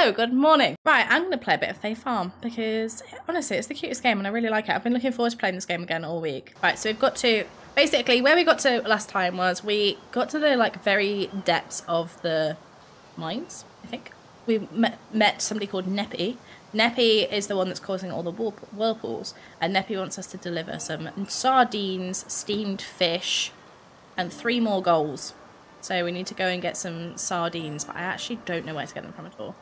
Good morning. Right, I'm going to play a bit of Fae Farm because honestly, it's the cutest game and I really like it. I've been looking forward to playing this game again all week. Right, so we've got to, basically where we got to last time was we got to the like very depths of the mines, I think. We met, met somebody called Neppy. Neppy is the one that's causing all the whirlpools and Neppy wants us to deliver some sardines, steamed fish and three more goals. So we need to go and get some sardines, but I actually don't know where to get them from at all.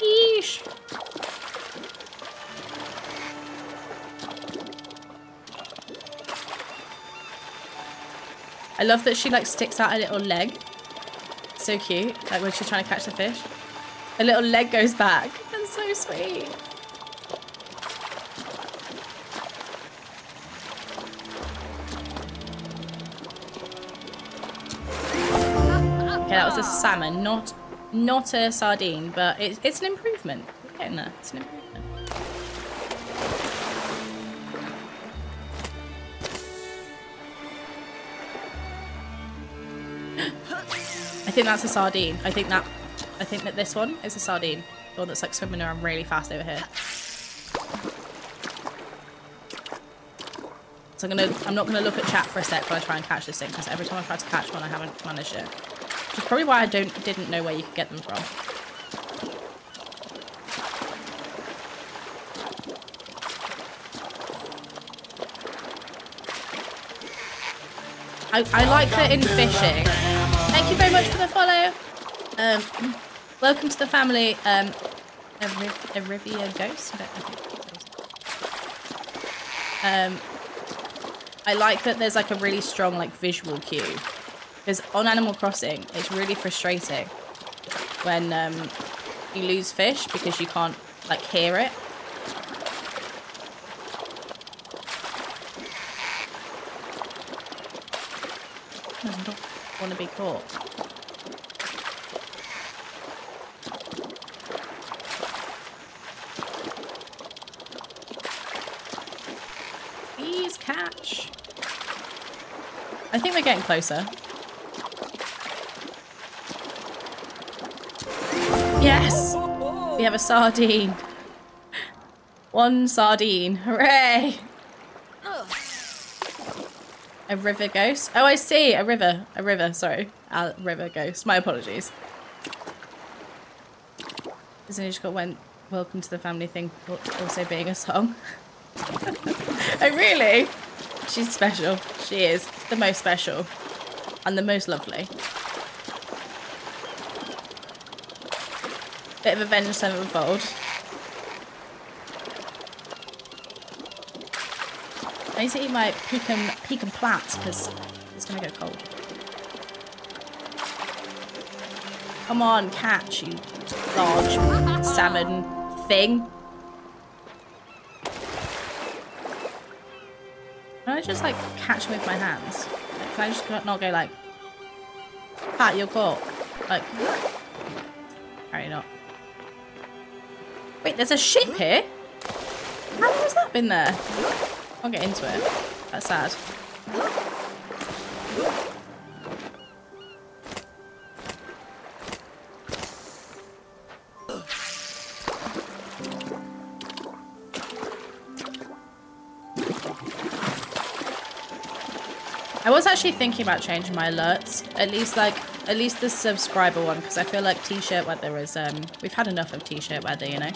Yeesh. I love that she like sticks out a little leg. So cute, like when she's trying to catch the fish. A little leg goes back. That's so sweet. That was a ah. salmon, not not a sardine, but it's it's an improvement. We're getting there. It's an improvement. I think that's a sardine. I think that I think that this one is a sardine. The one that's like swimming around really fast over here. So I'm gonna I'm not gonna look at chat for a sec while I try and catch this thing because every time I try to catch one I haven't managed it. Is probably why I don't didn't know where you could get them from. I, I like that in fishing. Thank you very much for the follow. Um, welcome to the family. Um, Arivia Ghost. Um, I like that there's like a really strong like visual cue because on Animal Crossing it's really frustrating when um, you lose fish because you can't like hear it. I don't want to be caught. Please catch. I think we're getting closer. Yes! We have a sardine. One sardine. Hooray! A river ghost? Oh, I see. A river. A river, sorry. A river ghost. My apologies. Isn't got went welcome to the family thing also being a song? oh, really? She's special. She is the most special. And the most lovely. Bit of Avenged Sevenfold. I need to eat my pecan, pecan plat because it's going to go cold. Come on, catch, you large salmon thing. Can I just like catch him with my hands? Like, can I just not go like, pat, you're caught? Like, Wait, there's a ship here? How long has that been there? I'll get into it. That's sad. I was actually thinking about changing my alerts. At least like, at least the subscriber one, because I feel like t-shirt weather is, um, we've had enough of t-shirt weather, you know?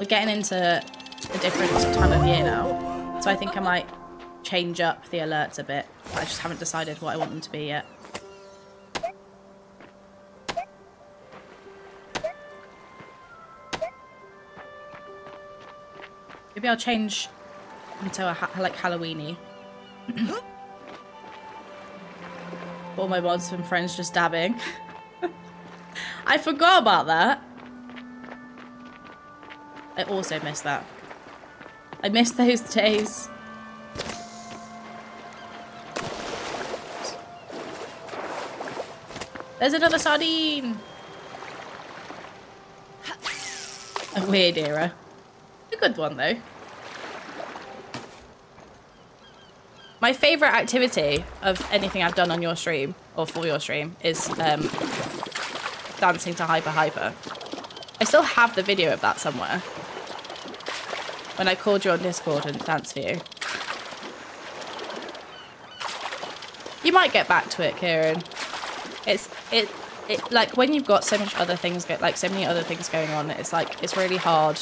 We're getting into a different time of year now. So I think I might change up the alerts a bit. I just haven't decided what I want them to be yet. Maybe I'll change into a ha like Halloweeny. All my mods and friends just dabbing. I forgot about that. I also missed that. I missed those days. There's another sardine! A weird era. A good one though. My favourite activity of anything I've done on your stream, or for your stream, is um, dancing to Hyper Hyper. I still have the video of that somewhere. When I called you on Discord and danced for you. You might get back to it, Kieran. It's it it like when you've got so much other things go like so many other things going on, it's like it's really hard.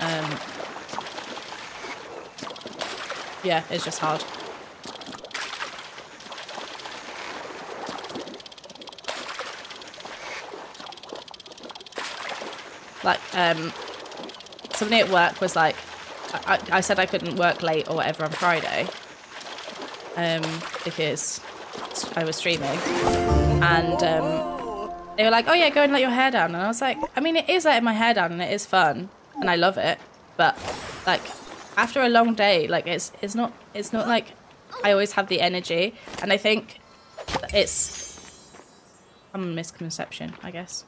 Um Yeah, it's just hard. Like, um, somebody at work was like, I, I said I couldn't work late or whatever on Friday um, because I was streaming. And um, they were like, oh yeah, go and let your hair down. And I was like, I mean, it is letting my hair down and it is fun and I love it. But after a long day, like it's, it's not, it's not like I always have the energy. And I think it's a misconception, I guess.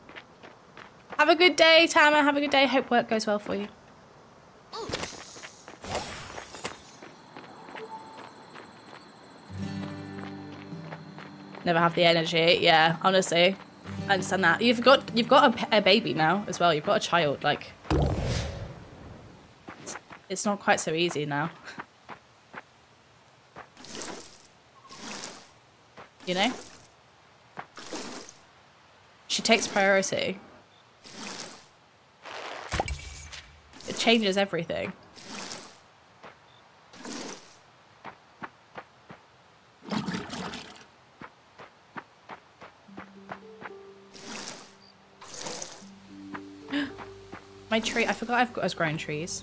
Have a good day, Tama. Have a good day. Hope work goes well for you. Never have the energy. Yeah, honestly. I understand that. You've got you've got a, a baby now as well. You've got a child. Like, it's, not quite so easy now. You know? She takes priority. It changes everything. My tree, I forgot I've got us growing trees.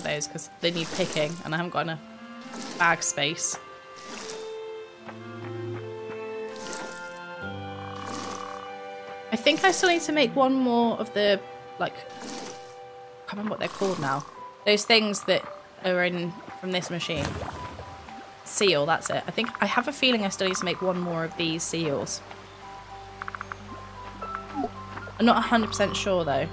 Those because they need picking and I haven't got enough bag space. I think I still need to make one more of the, like, I can't remember what they're called now. Those things that are in from this machine. Seal, that's it. I think, I have a feeling I still need to make one more of these seals. I'm not 100% sure though.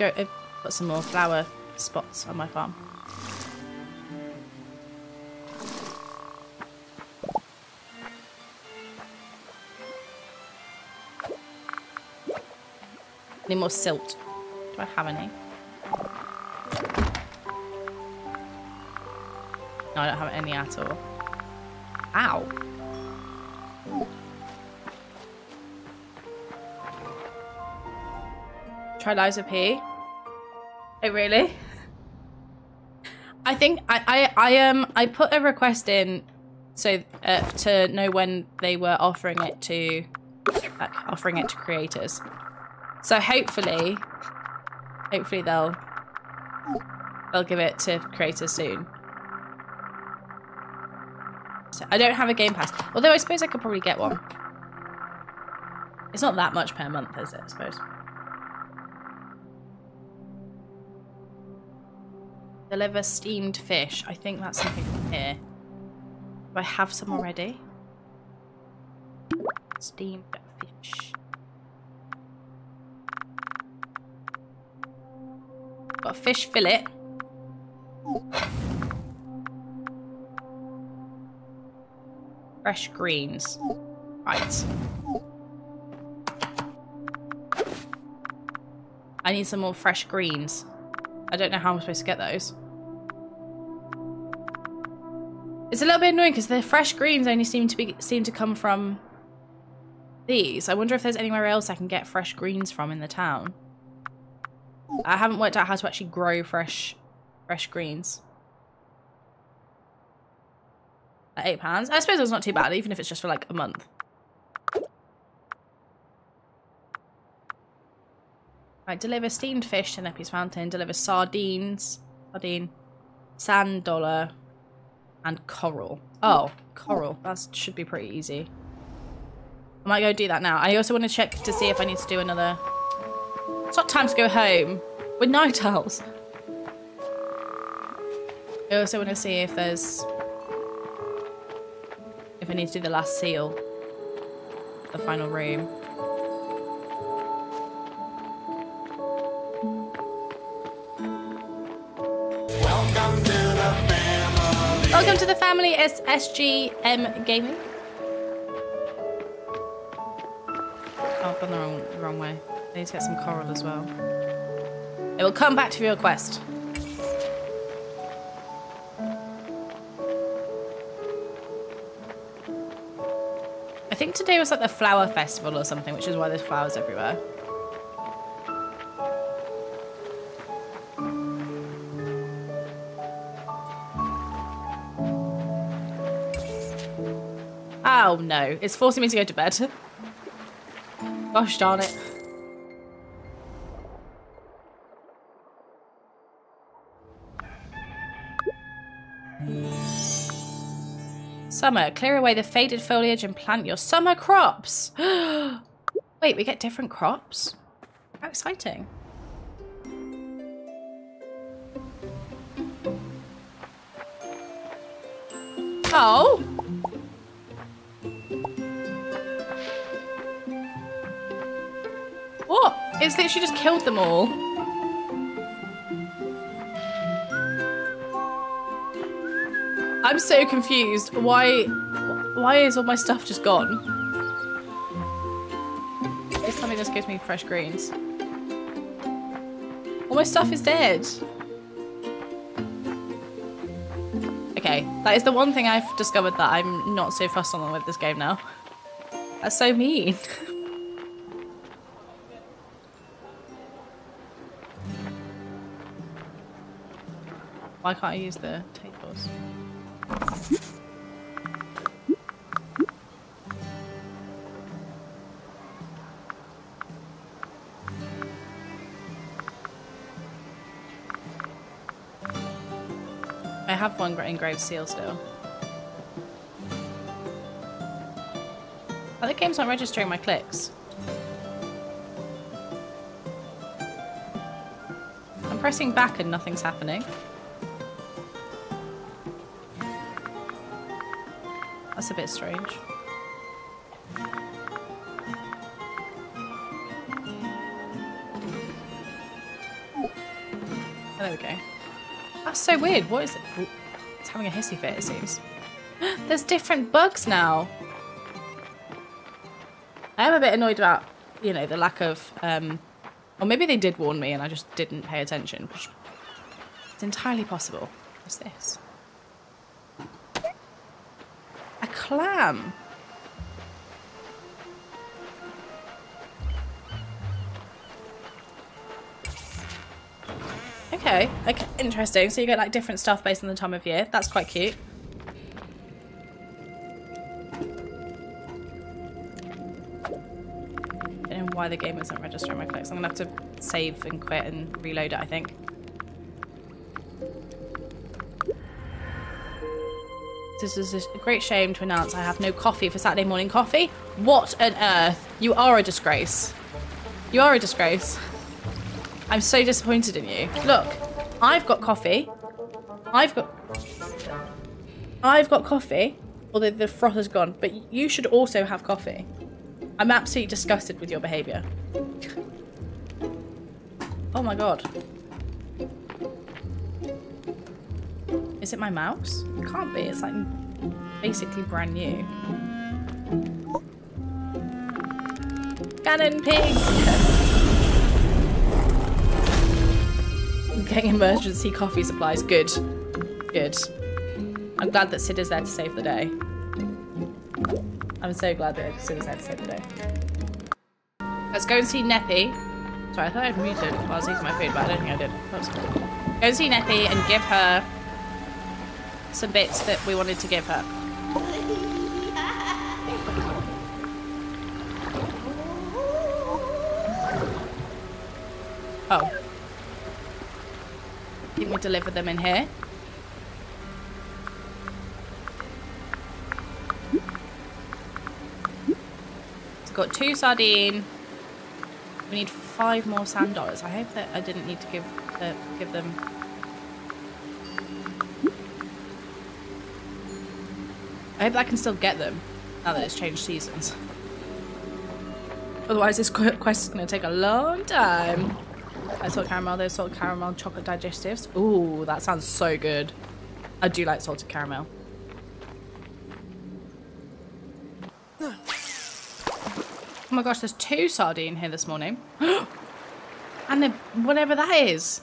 Go uh, put some more flower spots on my farm. Any more silt? Do I have any? No, I don't have any at all. Ow! Try Liza P. Oh, really? I think I, I, I um I put a request in so uh, to know when they were offering it to like, offering it to creators. So hopefully, hopefully they'll they'll give it to creators soon. So I don't have a Game Pass, although I suppose I could probably get one. It's not that much per month, is it? I suppose. Deliver steamed fish. I think that's something from here. Do I have some oh. already? Steamed fish. Got a fish fillet. Fresh greens. Right. I need some more fresh greens. I don't know how I'm supposed to get those. It's a little bit annoying because the fresh greens only seem to be seem to come from these. I wonder if there's anywhere else I can get fresh greens from in the town. I haven't worked out how to actually grow fresh fresh greens. At eight pounds. I suppose it's not too bad, even if it's just for like a month. Right, deliver steamed fish to Neppy's Fountain. Deliver sardines, sardine, sand dollar, and coral. Oh, coral. That should be pretty easy. I might go do that now. I also want to check to see if I need to do another... It's not time to go home. We're night owls. I also want to see if there's... If I need to do the last seal. The final room. The family S SGM Gaming. Oh, I've gone the wrong, the wrong way. I need to get some coral as well. It will come back to your quest. I think today was like the flower festival or something, which is why there's flowers everywhere. Oh no, it's forcing me to go to bed. Gosh darn it. Summer, clear away the faded foliage and plant your summer crops. Wait, we get different crops? How exciting. Oh! It's literally just killed them all. I'm so confused. Why why is all my stuff just gone? This something just gives me fresh greens. All my stuff is dead. Okay, that is the one thing I've discovered that I'm not so fussed on with this game now. That's so mean. Why can't I use the tables? I have one engraved seal still. The game's not registering my clicks. I'm pressing back and nothing's happening. That's a bit strange. Oh, there we go. That's so weird. What is it? It's having a hissy fit, it seems. There's different bugs now. I am a bit annoyed about, you know, the lack of, um, or maybe they did warn me and I just didn't pay attention. It's entirely possible. What's this? Clam. Okay, okay, interesting. So you get like different stuff based on the time of year. That's quite cute. I don't know why the game isn't registering my clicks. I'm gonna have to save and quit and reload it, I think. This is a great shame to announce I have no coffee for Saturday morning coffee. What on earth? You are a disgrace. You are a disgrace. I'm so disappointed in you. Look, I've got coffee. I've got... I've got coffee. Although the froth is gone. But you should also have coffee. I'm absolutely disgusted with your behaviour. Oh my god. Is it my mouse? It can't be. It's like basically brand new. Cannon pigs! Getting emergency coffee supplies. Good. Good. I'm glad that Sid is there to save the day. I'm so glad that Sid is there to save the day. Let's go and see Neppy. Sorry, I thought I'd muted while I was eating my food, but I don't think I did. That was cool. Go and see Neppy and give her some bits that we wanted to give her. Oh. Think we deliver them in here? It's got two sardine. We need five more sand dollars. I hope that I didn't need to give give them. I hope I can still get them now that it's changed seasons. Otherwise, this quest is going to take a long time. I salt caramel, there's salted caramel chocolate digestives. Ooh, that sounds so good. I do like salted caramel. Oh my gosh, there's two sardine here this morning. and whatever that is.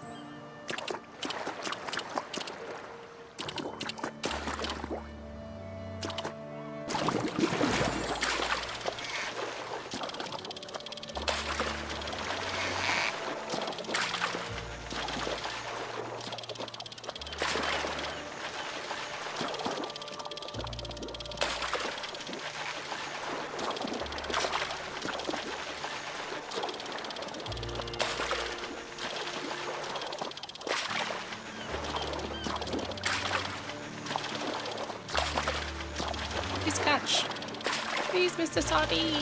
Please, Mr. Sardine.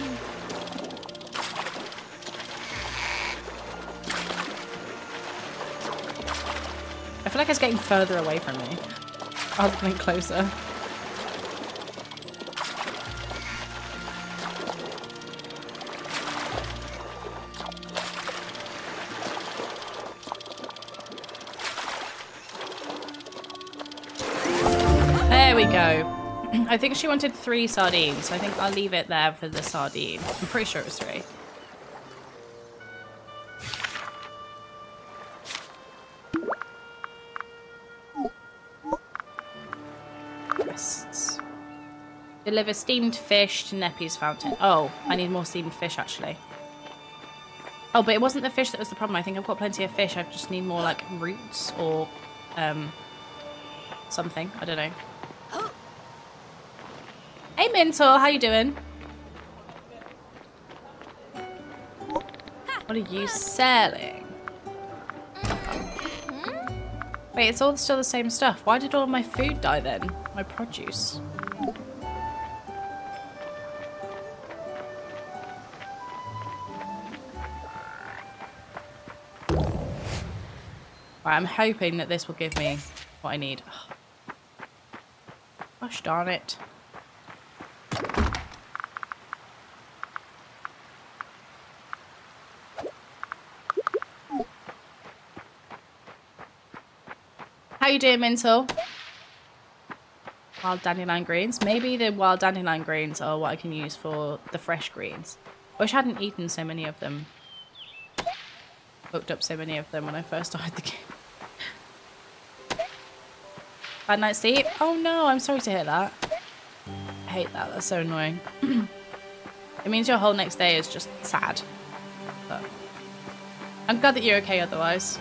I feel like it's getting further away from me. Rather than closer. I think she wanted three sardines, so I think I'll leave it there for the sardine. I'm pretty sure it was three. Deliver steamed fish to Neppy's fountain. Oh, I need more steamed fish actually. Oh, but it wasn't the fish that was the problem. I think I've got plenty of fish. I just need more like roots or um something. I don't know. Hey Mentor, how you doing? What are you selling? Wait, it's all still the same stuff. Why did all my food die then? My produce. Right, I'm hoping that this will give me what I need. Gosh darn it. You doing, Mintle? Wild dandelion greens. Maybe the wild dandelion greens are what I can use for the fresh greens. Wish I hadn't eaten so many of them. Cooked up so many of them when I first started the game. Bad night's sleep? Oh no, I'm sorry to hear that. I hate that, that's so annoying. it means your whole next day is just sad. But I'm glad that you're okay otherwise.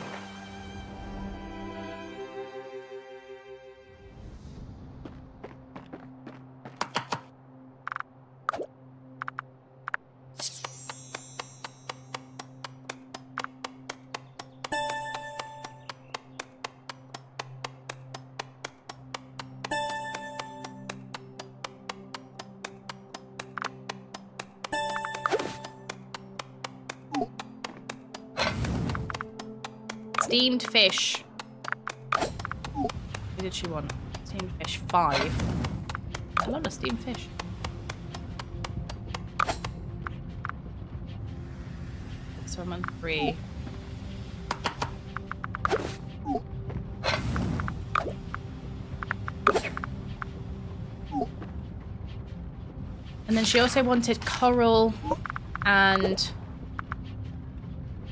Fish. What did she want? Steamed fish five. A lot of steamed fish. So I'm on three. And then she also wanted coral and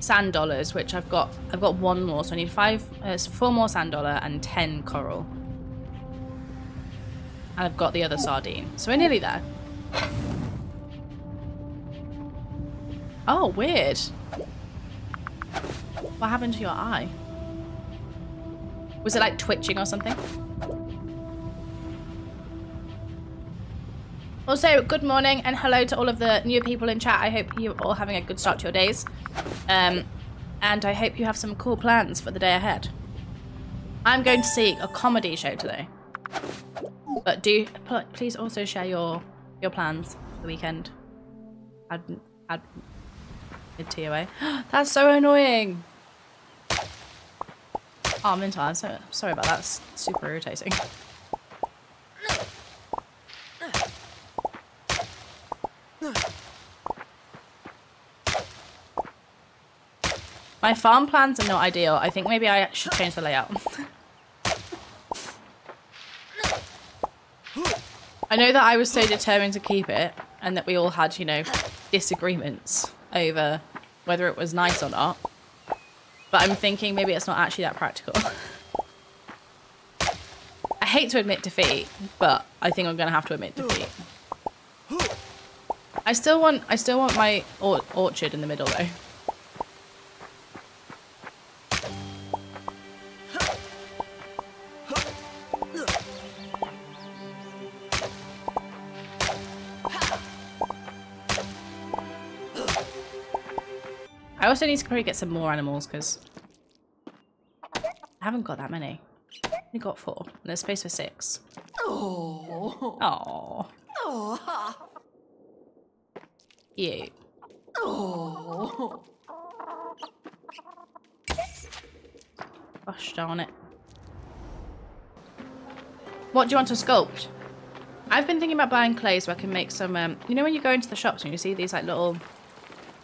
sand dollars, which I've got. I've got one more, so I need five. Uh, four more sand dollar and ten coral. And I've got the other sardine, so we're nearly there. Oh, weird. What happened to your eye? Was it like twitching or something? Also, good morning and hello to all of the new people in chat. I hope you're all having a good start to your days. Um, and I hope you have some cool plans for the day ahead. I'm going to see a comedy show today. But do pl- please also share your your plans for the weekend. Add add mid TOA. That's so annoying. Oh. I'm so sorry about that. Super irritating. My farm plans are not ideal. I think maybe I should change the layout. I know that I was so determined to keep it and that we all had, you know, disagreements over whether it was nice or not. But I'm thinking maybe it's not actually that practical. I hate to admit defeat, but I think I'm going to have to admit defeat. I still want I still want my or orchard in the middle though. Also need to probably get some more animals because I haven't got that many. I got four. And there's space for six. Oh. Oh, Oh. you. Oh. Gosh darn it. What do you want to sculpt? I've been thinking about buying clay so I can make some, um, you know when you go into the shops and you see these like little,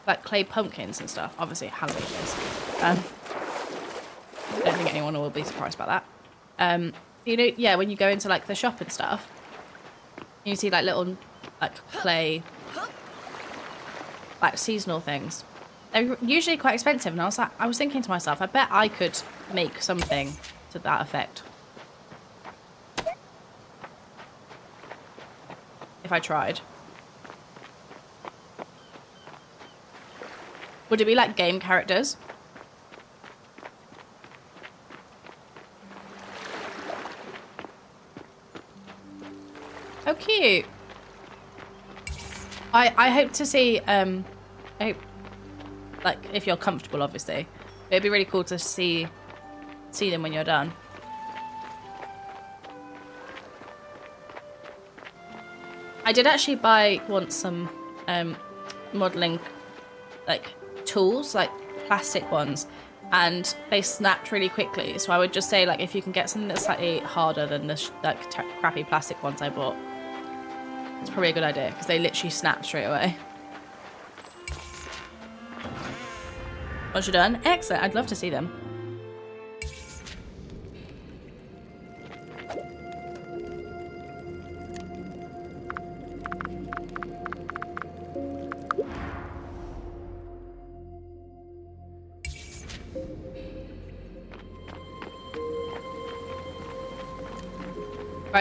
like clay pumpkins and stuff? Obviously Halloween is. Um, I don't think anyone will be surprised about that. Um, you know, yeah, when you go into like the shop and stuff, you see like little, like clay, like seasonal things. They're usually quite expensive, and I was like, I was thinking to myself, I bet I could make something to that effect. If I tried. Would it be like game characters? Oh, cute. I I hope to see um, I hope like if you're comfortable, obviously. It'd be really cool to see see them when you're done. I did actually buy once some um, modeling like tools, like plastic ones, and they snapped really quickly. So I would just say like if you can get something that's slightly harder than the like crappy plastic ones I bought, it's probably a good idea because they literally snap straight away. Once you're done, excellent. I'd love to see them.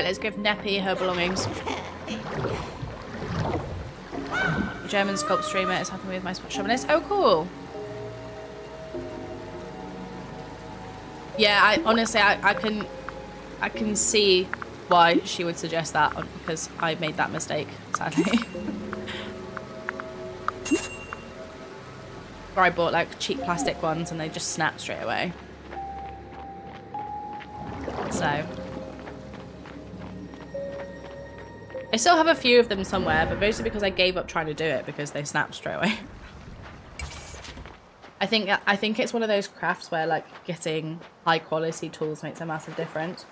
Let's give Neppy her belongings. German sculpt streamer is happy with my spot shamanist. Oh, cool. Yeah, I honestly, I, I can, I can see why she would suggest that because I made that mistake, sadly. Where I bought like cheap plastic ones and they just snapped straight away. So. I still have a few of them somewhere, but mostly because I gave up trying to do it because they snapped straight away. I think I think it's one of those crafts where like getting high quality tools makes a massive difference.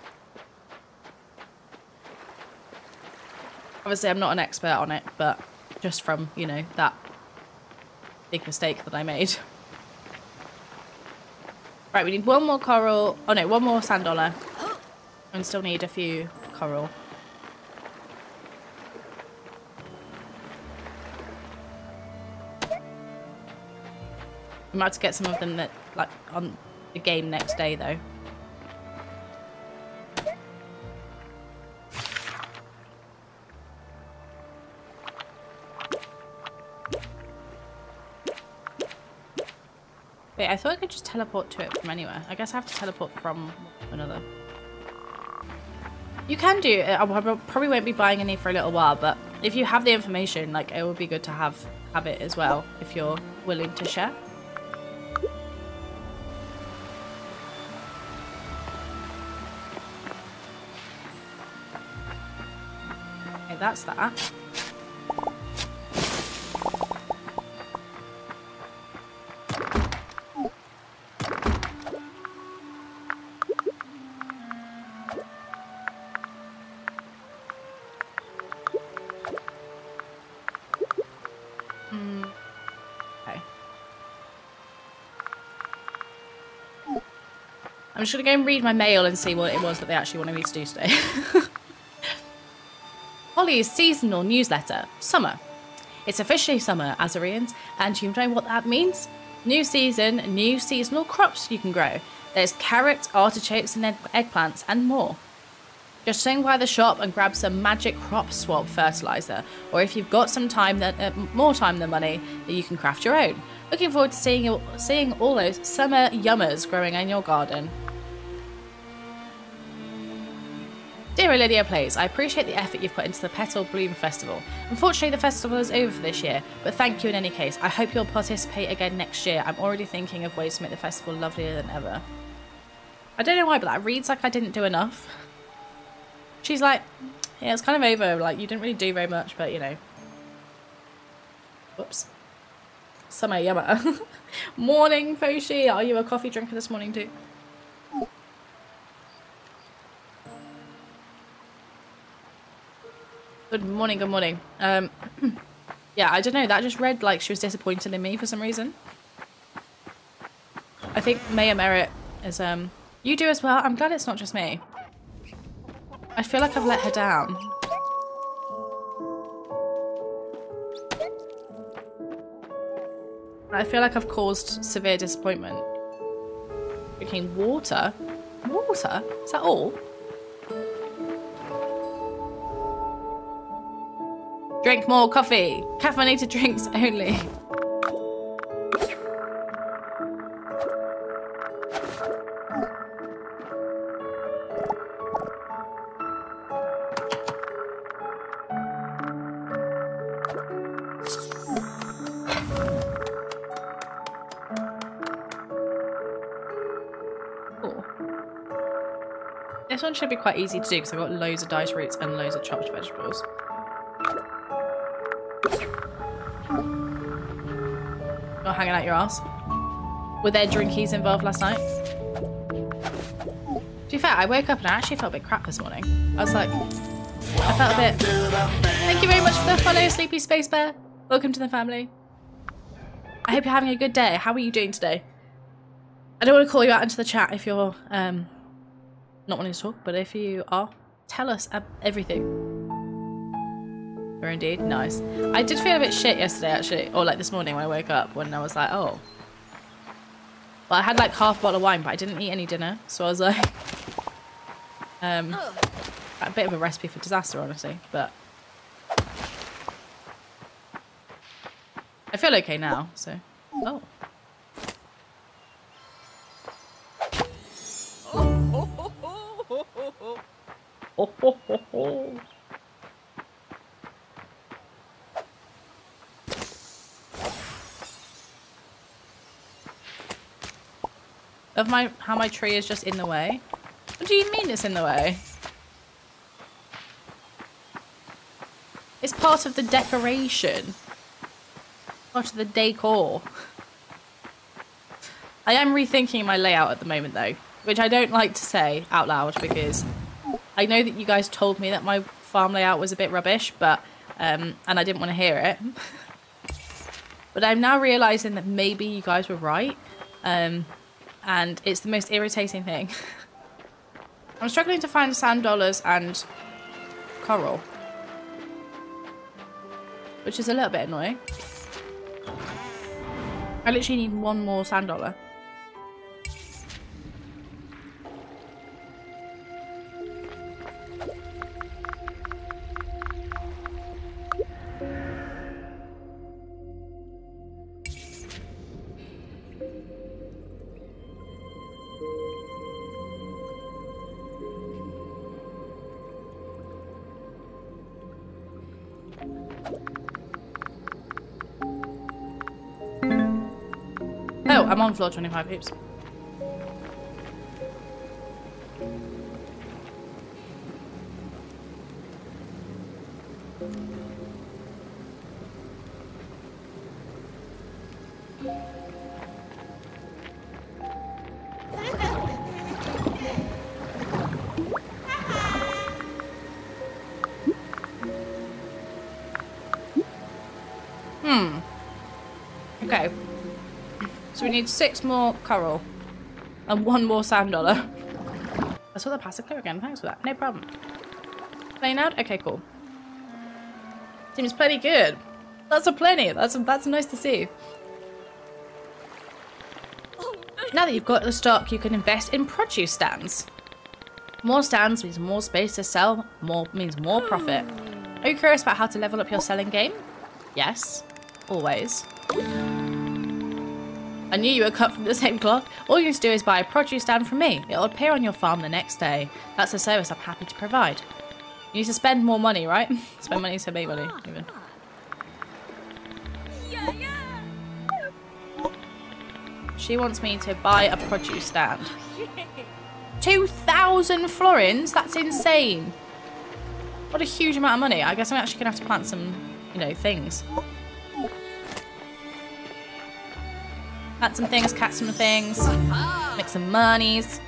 Obviously, I'm not an expert on it, but just from you know that big mistake that I made. Right, we need one more coral. Oh no, one more sand dollar, and still need a few coral. Might have to get some of them that like on the game next day though. Wait, I thought I could just teleport to it from anywhere. I guess I have to teleport from another. You can do it. I probably won't be buying any for a little while, but if you have the information, like it would be good to have have it as well if you're willing to share. That's that. Hmm. Okay. I'm just gonna go and read my mail and see what it was that they actually wanted me to do today. Holly's seasonal newsletter, Summer. It's officially summer, Azorians, and you know what that means? New season, new seasonal crops you can grow. There's carrots, artichokes, and egg- eggplants, and more. Just swing by the shop and grab some magic crop swap fertilizer, or if you've got some time, that uh, more time than money, then you can craft your own. Looking forward to seeing seeing all those summer yummers growing in your garden. Dear Lydia Plays, I appreciate the effort you've put into the Petal Bloom Festival. Unfortunately, the festival is over for this year, but thank you in any case. I hope you'll participate again next year. I'm already thinking of ways to make the festival lovelier than ever. I don't know why, but that reads like I didn't do enough. She's like, yeah, it's kind of over. Like, you didn't really do very much, but you know. Whoops. Summer yummer. morning, Foshi. Are you a coffee drinker this morning too? Good morning, good morning. Um, yeah, I don't know. That just read like she was disappointed in me for some reason. I think Maya Merritt is, um, you do as well. I'm glad it's not just me. I feel like I've let her down. I feel like I've caused severe disappointment. Drinking water? Water? Is that all? Drink more coffee. Caffeinated drinks only. This one should be quite easy to do because I've got loads of diced roots and loads of chopped vegetables. Hanging out your ass. Were there drinkies involved last night? To be fair, I woke up and I actually felt a bit crap this morning. I was like, I felt a bit. Thank you very much for the follow, Sleepy Space Bear. Welcome to the family. I hope you're having a good day. How are you doing today? I don't want to call you out into the chat if you're um, not wanting to talk, but if you are, tell us everything. Indeed, nice. I did feel a bit shit yesterday, actually, or like this morning when I woke up, when I was like, oh. Well, I had like half a bottle of wine, but I didn't eat any dinner, so I was like, um, a bit of a recipe for disaster, honestly. But I feel okay now, so. Oh. Ho, ho, ho, ho. Of my how my tree is just in the way. What do you mean it's in the way? It's part of the decoration. Part of the decor. I am rethinking my layout at the moment though, which I don't like to say out loud because I know that you guys told me that my farm layout was a bit rubbish, but um, and I didn't want to hear it. but I'm now realizing that maybe you guys were right, um, and it's the most irritating thing. I'm struggling to find sand dollars and coral, which is a little bit annoying. I literally need one more sand dollar. I'm on floor 25. Oops. Need six more coral and one more sand dollar. I saw the passive clear again. Thanks for that. No problem. Playing out? Okay, cool. Seems plenty good. That's a plenty. That's that's nice to see. Now that you've got the stock, you can invest in produce stands. More stands means more space to sell. More means more profit. Are you curious about how to level up your selling game? Yes, always. I knew you were cut from the same cloth. All you need to do is buy a produce stand from me. It'll appear on your farm the next day. That's a service I'm happy to provide. You need to spend more money, right? spend money to make money, even. She wants me to buy a produce stand. 2,000 florins? That's insane. What a huge amount of money. I guess I'm actually going to have to plant some, you know, things. Plant some things, catch some things, make some monies.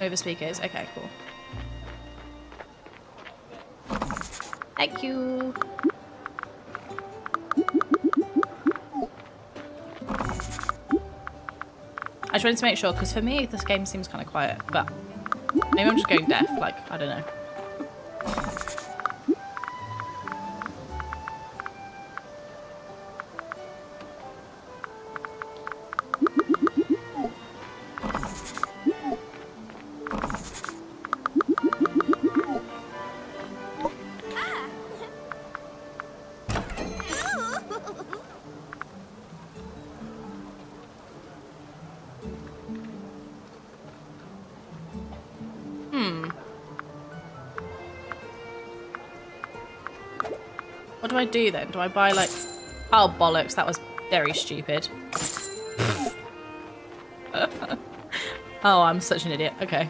Over speakers. Okay, cool. Thank you. I just wanted to make sure, because for me, this game seems kind of quiet, but maybe I'm just going deaf, like, I don't know. Do then? Do I buy like... Oh, bollocks. That was very stupid. oh, I'm such an idiot. Okay.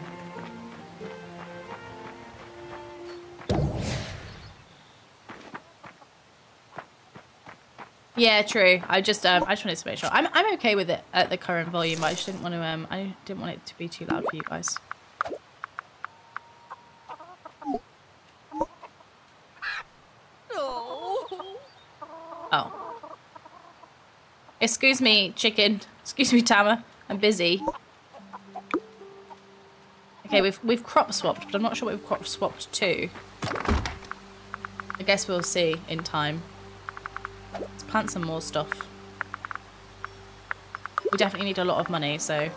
Yeah, true. I just um, I just wanted to make sure. I'm I'm okay with it at the current volume, I just didn't want to um I didn't want it to be too loud for you guys. Oh. Oh. Excuse me, chicken. Excuse me, Tama. I'm busy. Okay, we've we've crop swapped, but I'm not sure what we've crop swapped to. I guess we'll see in time. Let's plant some more stuff. We definitely need a lot of money, so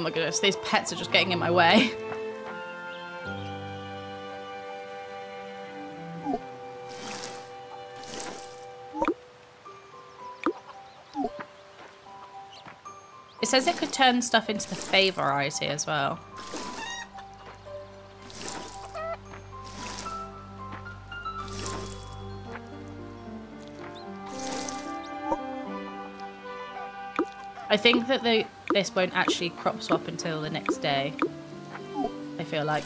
Oh. My goodness, these pets are just getting in my way. It says it could turn stuff into the Fae variety as well. I think that the this won't actually crop swap until the next day. I feel like.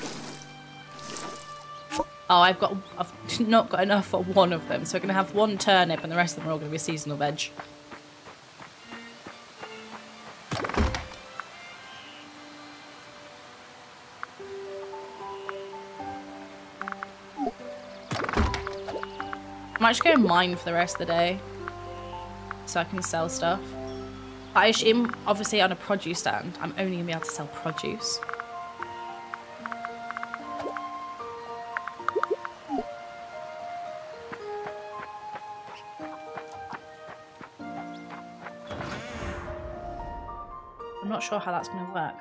Oh, I've got I've not got enough for one of them, so we're gonna have one turnip, and the rest of them are all gonna be seasonal veg. I might just go mine for the rest of the day, so I can sell stuff. But I assume, obviously, on a produce stand, I'm only going to be able to sell produce. I'm not sure how that's going to work.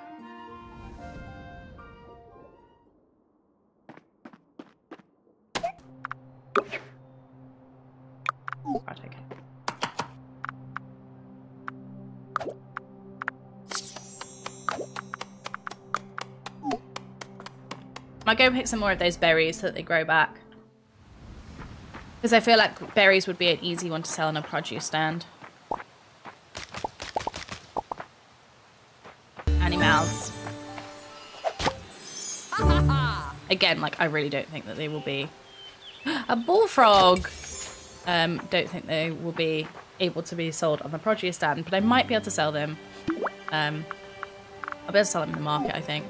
Might go pick some more of those berries so that they grow back. Because I feel like berries would be an easy one to sell on a produce stand. Animals. Again, like, I really don't think that they will be... A bullfrog! Um, don't think they will be able to be sold on the produce stand, but I might be able to sell them. Um, I'll be able to sell them in the market, I think.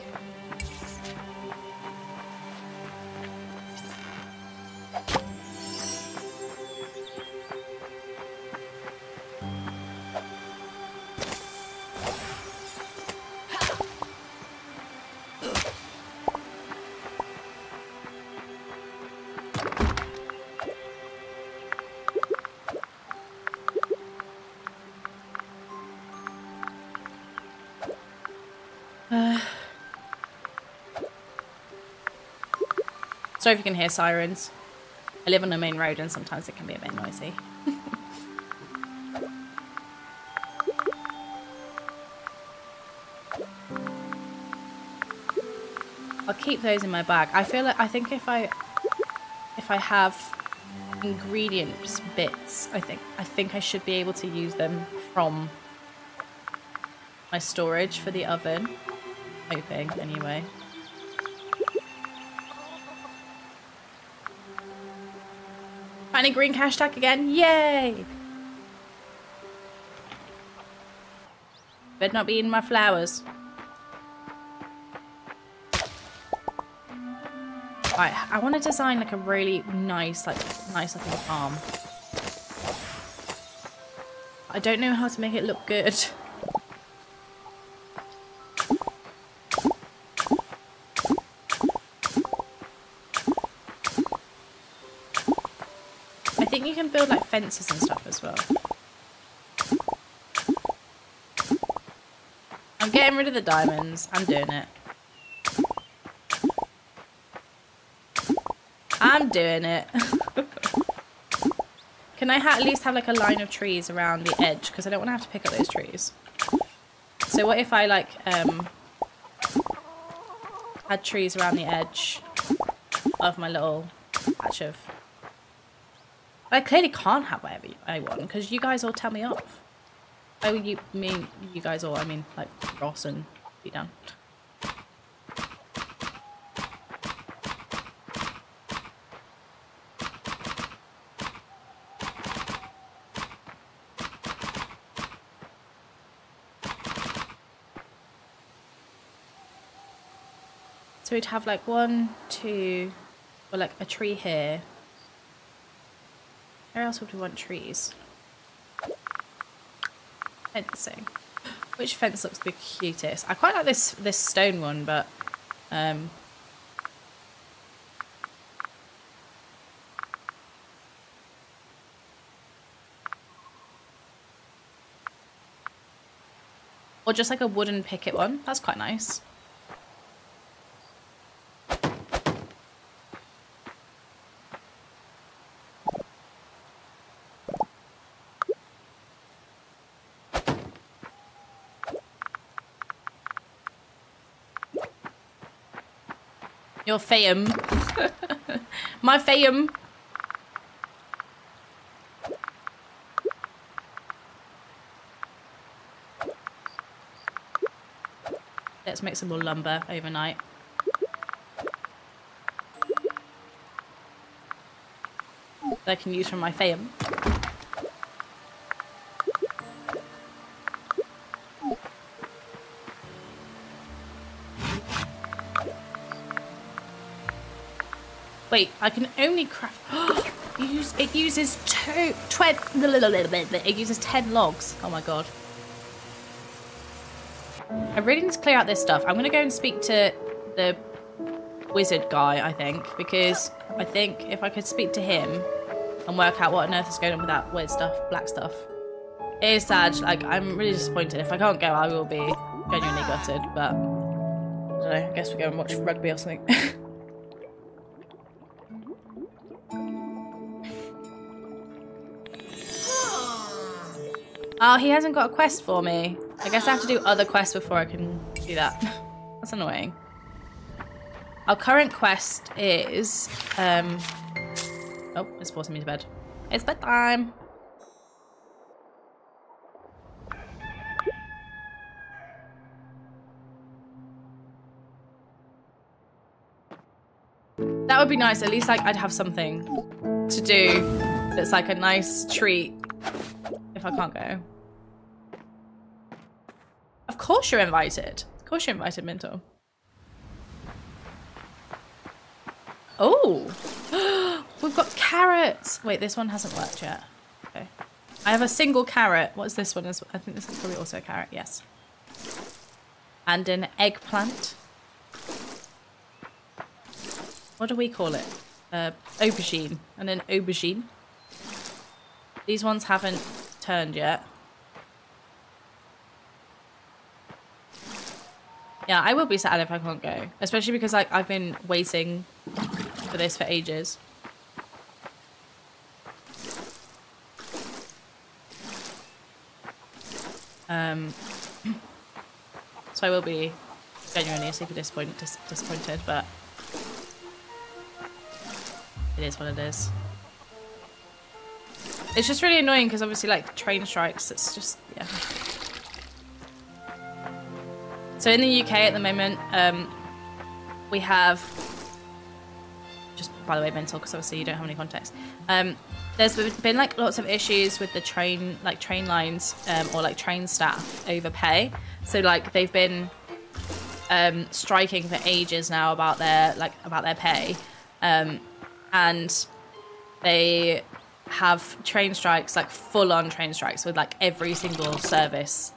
Sorry if you can hear sirens. I live on a main road and sometimes it can be a bit noisy. I'll keep those in my bag. I feel like I think if I if I have ingredients bits, I think I think I should be able to use them from my storage for the oven. Hoping anyway. A green cash tag again. Yay! Better not be in my flowers. Right, I want to design like a really nice, like, nice looking farm. I don't know how to make it look good. fences and stuff as well. I'm getting rid of the diamonds. I'm doing it. I'm doing it. Can I at least have like a line of trees around the edge? Because I don't want to have to pick up those trees. So what if I like um had trees around the edge of my little patch of I clearly can't have whatever I want because you guys all tell me off. Oh, you mean you guys all? I mean like Ross and be done. So we'd have like one, two, or like a tree here. Where else would we want trees? Fencing. Which fence looks the cutest? I quite like this this stone one, but um Or just like a wooden picket one. That's quite nice. Your fame. My fame. Let's make some more lumber overnight. That I can use from my fame. Wait, I can only craft. It uses two, but it uses ten logs. Oh my god. I really need to clear out this stuff. I'm gonna go and speak to the wizard guy. I think because I think if I could speak to him and work out what on earth is going on with that weird stuff, black stuff. It is sad. Like I'm really disappointed. If I can't go, I will be genuinely gutted, but I don't know. I guess we go and watch rugby or something. oh, he hasn't got a quest for me. I guess I have to do other quests before I can do that. That's annoying. Our current quest is um Oh, it's forcing me to bed. It's bedtime. That would be nice. At least like I'd have something to do that's like a nice treat if I can't go. Of course you're invited. Of course you're invited, Minto. Oh, we've got carrots. Wait, this one hasn't worked yet. Okay. I have a single carrot. What's this one? I think this is probably also a carrot. Yes. And an eggplant. What do we call it? Uh, aubergine. And an aubergine. These ones haven't turned yet. Yeah, I will be sad if I can't go. Especially because like I've been waiting for this for ages. Um, so I will be genuinely super disappointed, dis disappointed, but it is what it is. It's just really annoying because obviously like train strikes, it's just, yeah. So in the UK at the moment, um, we have, just by the way, mental, because obviously you don't have any context. Um, there's been- like lots of issues with the train, like train lines um, or like train staff overpay. So like they've been um, striking for ages now about their like about their pay, um, and they have train strikes like full on train strikes with like every single service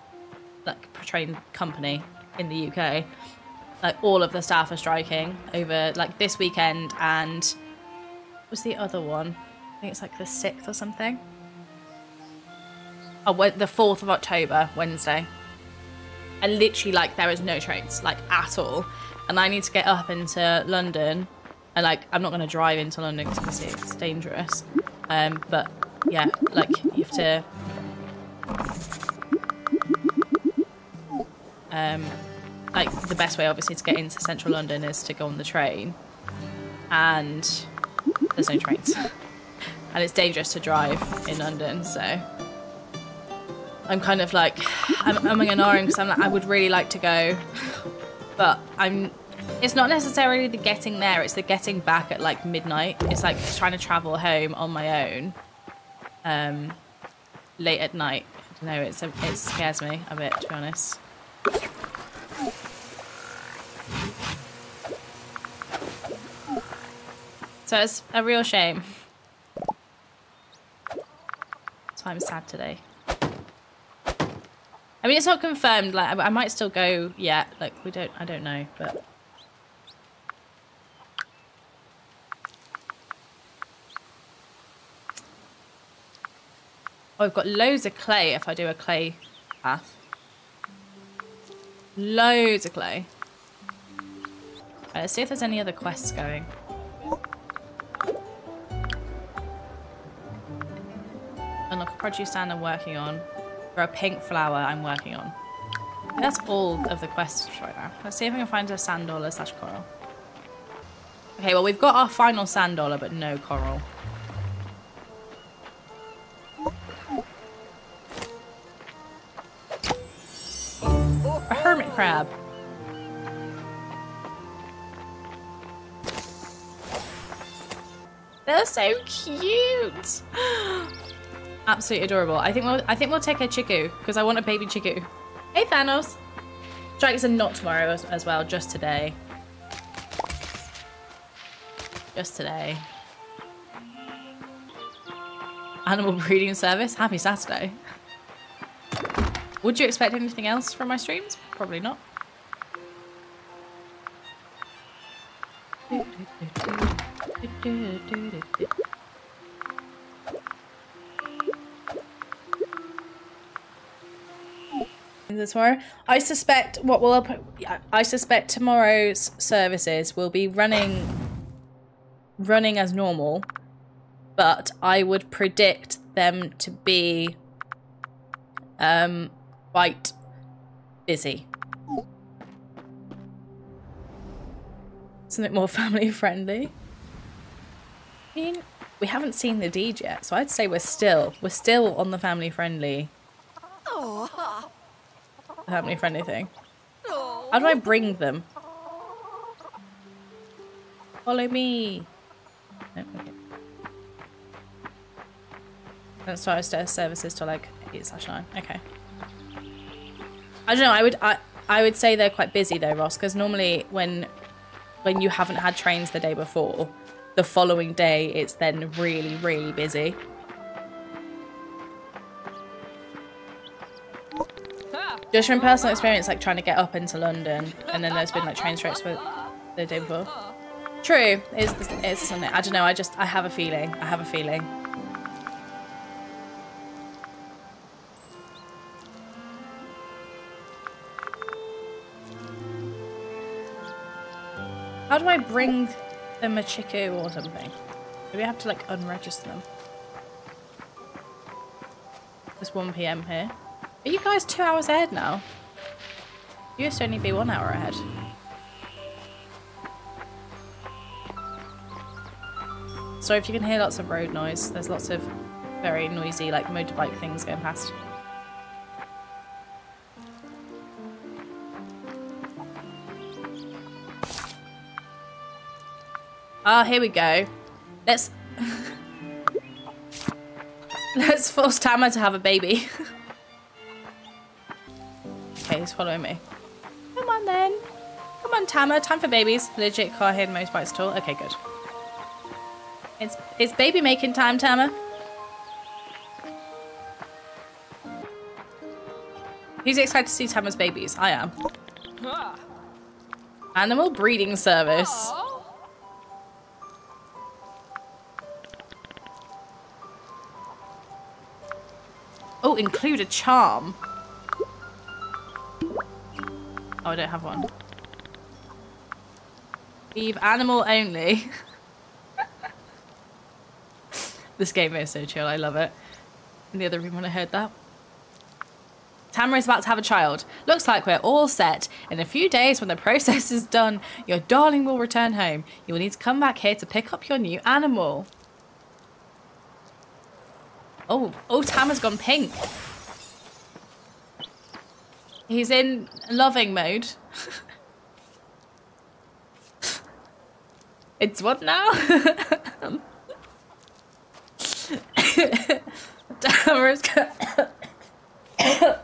like train company in the UK. Like all of the staff are striking over like this weekend and was the other one? I think it's like the 6th or something. Oh, we- the 4th of October, Wednesday. And literally like there is no trains like at all. And I need to get up into London and like I'm not going to drive into London because it's dangerous. Um, but yeah, like you have to um, like the best way obviously to get into central london is to go on the train. And there's no trains. And it's dangerous to drive in london so. I'm kind of like i'm and ahhing because i'm like i would really like to go but i'm it's not necessarily the getting there it's the getting back at like midnight. It's like trying to travel home on my own um late at night. Know it's it scares me a bit to be honest So it's a real shame. So I'm sad today. I mean, it's not confirmed. Like, I might still go yet. Like, we don't. I don't know, but. Oh, I've got loads of clay if I do a clay path. Loads of clay. Right, let's see if there's any other quests going. Unlock a produce stand I'm working on. Or a pink flower I'm working on. That's all of the quests right now. Let's see if I can find a sand dollar slash coral. Okay, well we've got our final sand dollar, but no coral. Hermit crab. They're so cute. Absolutely adorable. I think we'll I think we'll take a chiku because I want a baby chiku. Hey Thanos. Strikes are not tomorrow as, as well, just today. Just today. Animal breeding service. Happy Saturday. Would you expect anything else from my streams? Probably not. tomorrow. I suspect what will I suspect tomorrow's services will be running running as normal, but I would predict them to be um quite busy. Something more family friendly. I mean, we haven't seen the deed yet, so I'd say we're still we're still on the family friendly family friendly thing. How do I bring them? Follow me. No, okay. Don't start services till like eight slash nine. Okay. I don't know. I would I I would say they're quite busy though, Ross, because normally when when you haven't had trains the day before, the following day it's then really really busy. Just from personal experience, like trying to get up into London, and then there's been like train strikes for the day before. True, it's it's Sunday. I don't know. I just I have a feeling. I have a feeling. How do I bring them a chiku or something? Do we have to like unregister them? It's 1 p.m. here. Are you guys two hours ahead now? You used to only be one hour ahead. So if you can hear lots of road noise, there's lots of very noisy like motorbike things going past. Ah, here we go. Let's let's force Tama to have a baby. okay, he's following me. Come on then. Come on, Tama. Time for babies. Legit car here, most bikes tall. Okay, good. It's it's baby making time, Tama. Who's excited to see Tama's babies? I am. Animal breeding service. Include a charm. Oh, I don't have one. Leave animal only. this game is so chill. I love it. In the other room when I heard that. Tamara is about to have a child. Looks like we're all set. In a few days, when the process is done, your darling will return home. You will need to come back here to pick up your new animal. Oh, oh, Tama's gone pink. He's in loving mode. it's what now? Tamara's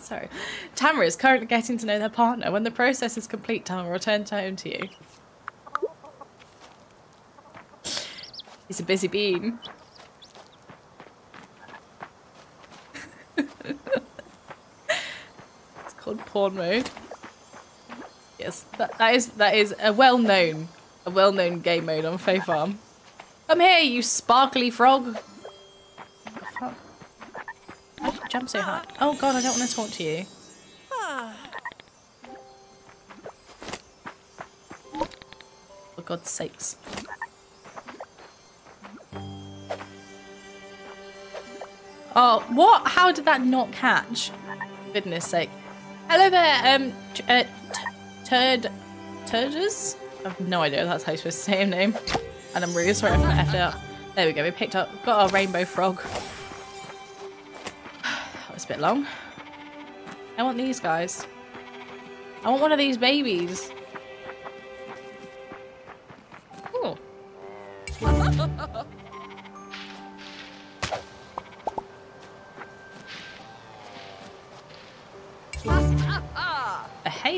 Sorry. Tamara is currently getting to know their partner. When the process is complete, Tamara will return to home to you. He's a busy bean. Called porn mode. Yes, that, that is that is a well known a well known game mode on Fae Farm. Come here, you sparkly frog. Why did you jump so high? Oh god, I don't want to talk to you. For God's sakes. Oh, what? How did that not catch? Goodness sake. Hello there, um, uh, turd, turders? I have no idea that's how you're supposed to say your name. And I'm really sorry if I effed up. There we go, we picked up, got our rainbow frog. That was a bit long. I want these guys. I want one of these babies.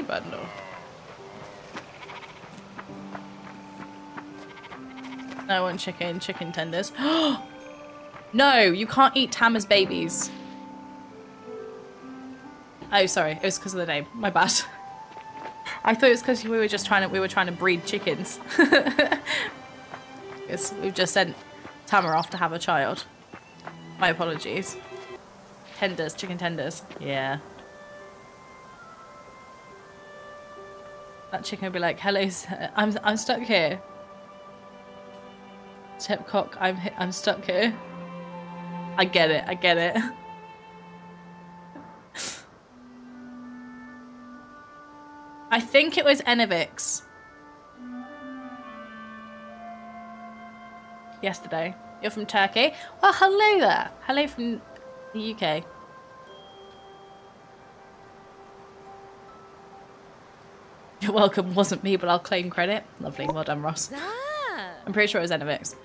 Bundle. I want chicken, chicken tenders. no, you can't eat Tama's babies. Oh, sorry, it was because of the name. My bad. I thought it was because we were just trying to we were trying to breed chickens. We've just sent Tama off to have a child. My apologies. Tenders, chicken tenders. Yeah. That chicken would be like, "Hello, sir. I'm I'm stuck here." Tip cock, I'm I'm stuck here. I get it. I get it. I think it was Enovix. Yesterday. You're from Turkey? Well, hello there. Hello from the UK. You're welcome. Wasn't me, but I'll claim credit. Lovely. Well done, Ross. I'm pretty sure it was Enovix.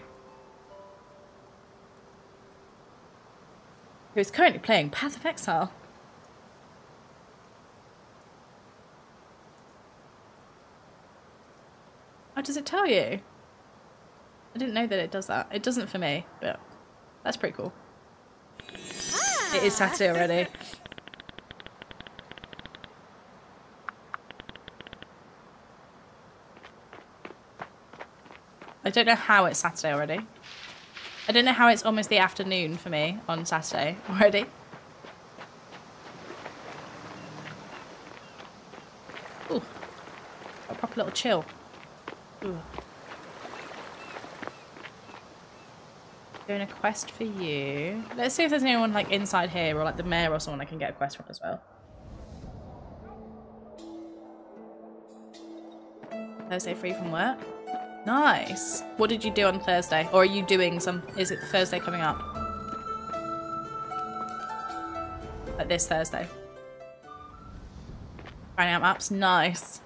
Who's currently playing Path of Exile. Oh, does it tell you? I didn't know that it does that. It doesn't for me, but that's pretty cool. It is Saturday already. I don't know how it's Saturday already. I don't know how it's almost the afternoon for me on Saturday already. Ooh. A proper little chill. Ooh. Doing a quest for you. Let's see if there's anyone like inside here or like the mayor or someone I can get a quest from as well. Thursday free from work? Nice. What did you do on Thursday? Or are you doing some is it Thursday coming up? Like this Thursday. Trying out maps? Nice.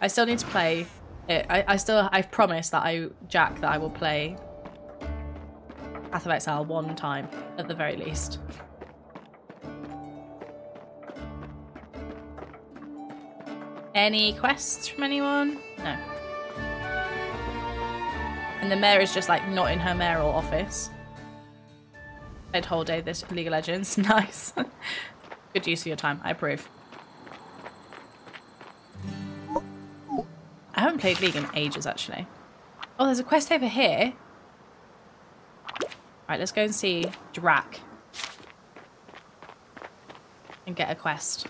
I still need to play it. I, I still I've promised that I Jack that I will play Path of Exile one time at the very least. Any quests from anyone? No. And the mayor is just like not in her mayoral office. Played whole day this League of Legends. Nice. Good use of your time. I approve. I haven't played League in ages actually. Oh, there's a quest over here. Right, let's go and see Drac. And get a quest.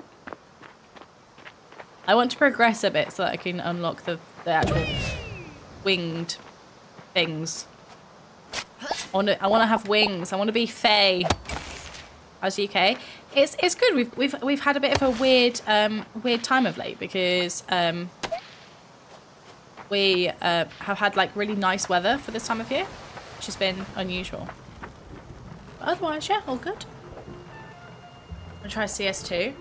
I want to progress a bit so that I can unlock the, the actual winged things. I want to, I want to have wings. I want to be Fae. As UK? It's it's good. We've we've we've had a bit of a weird um weird time of late because um we uh, have had like really nice weather for this time of year, which has been unusual. But otherwise, yeah, all good. I'm try CS2.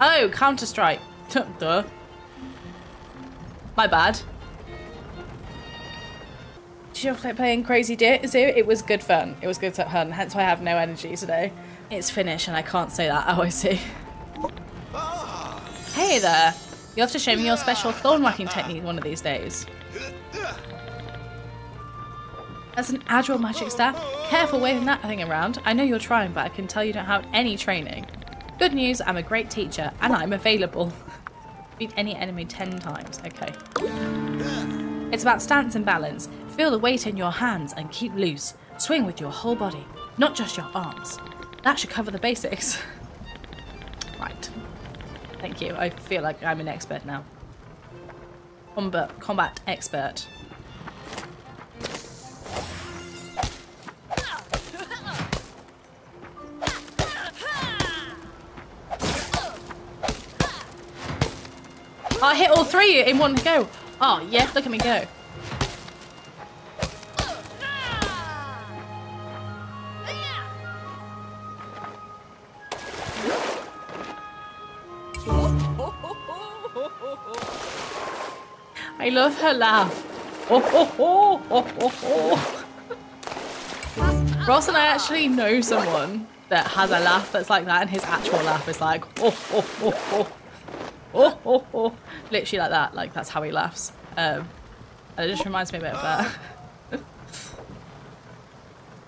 Oh, Counter Strike. Duh. My bad. Did you ever play playing Crazy Deer Zoo? It was good fun. It was good fun. Hence why I have no energy today. It's finished and I can't say that. Oh, I see. Ah. Hey there. You'll have to show me your special thorn whacking technique one of these days. That's an agile magic staff. Careful waving that thing around. I know you're trying, but I can tell you don't have any training. Good news, I'm a great teacher, and I'm available. Beat any enemy ten times. Okay. It's about stance and balance. Feel the weight in your hands and keep loose. Swing with your whole body, not just your arms. That should cover the basics. right. Thank you. I feel like I'm an expert now. Combat, combat expert. I hit all three in one go. Oh, yeah, look at me go. Love her laugh. Ross and I actually know someone that has a laugh that's like that, and his actual laugh is like, oh, oh, oh, oh. Oh, oh, oh. Literally like that. Like, that's how he laughs. Um, and it just reminds me a bit of that.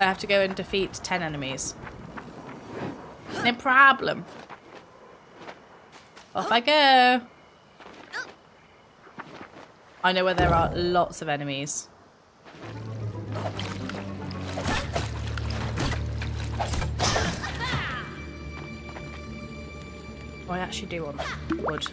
I have to go and defeat 10 enemies. No problem. Off I go. I know where there are lots of enemies. Oh, I actually do want wood.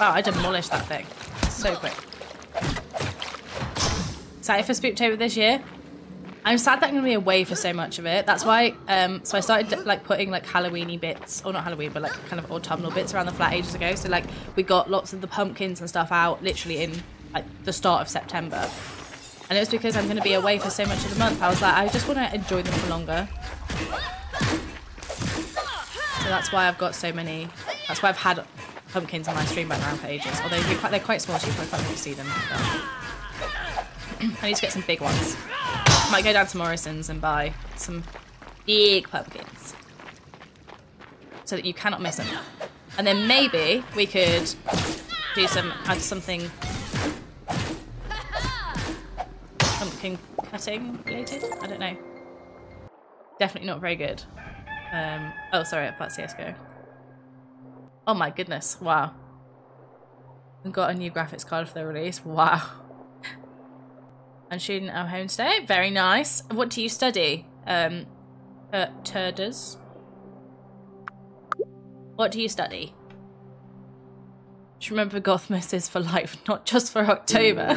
Wow, I demolished that thing so quick. Excited for Spooktober this year? I'm sad that I'm going to be away for so much of it. That's why, um, so I started like putting like Halloweeny bits, or not Halloween, but like kind of autumnal bits around the flat ages ago. So like we got lots of the pumpkins and stuff out literally in like the start of September. And it was because I'm going to be away for so much of the month. I was like, I just want to enjoy them for longer. So that's why I've got so many. That's why I've had pumpkins on my stream background for ages. Although they're quite, they're quite small, so you probably can't really see them. But I need to get some big ones. Might go down to Morrison's and buy some big pumpkins. So that you cannot miss them. And then maybe we could do some, add something pumpkin cutting related? I don't know. Definitely not very good. Um, oh, sorry, about CSGO. Oh my goodness, wow. We've got a new graphics card for the release, wow. And shooting at home today, very nice. What do you study? Um, uh, Turders? What do you study? Just remember Gothmas is for life, not just for October.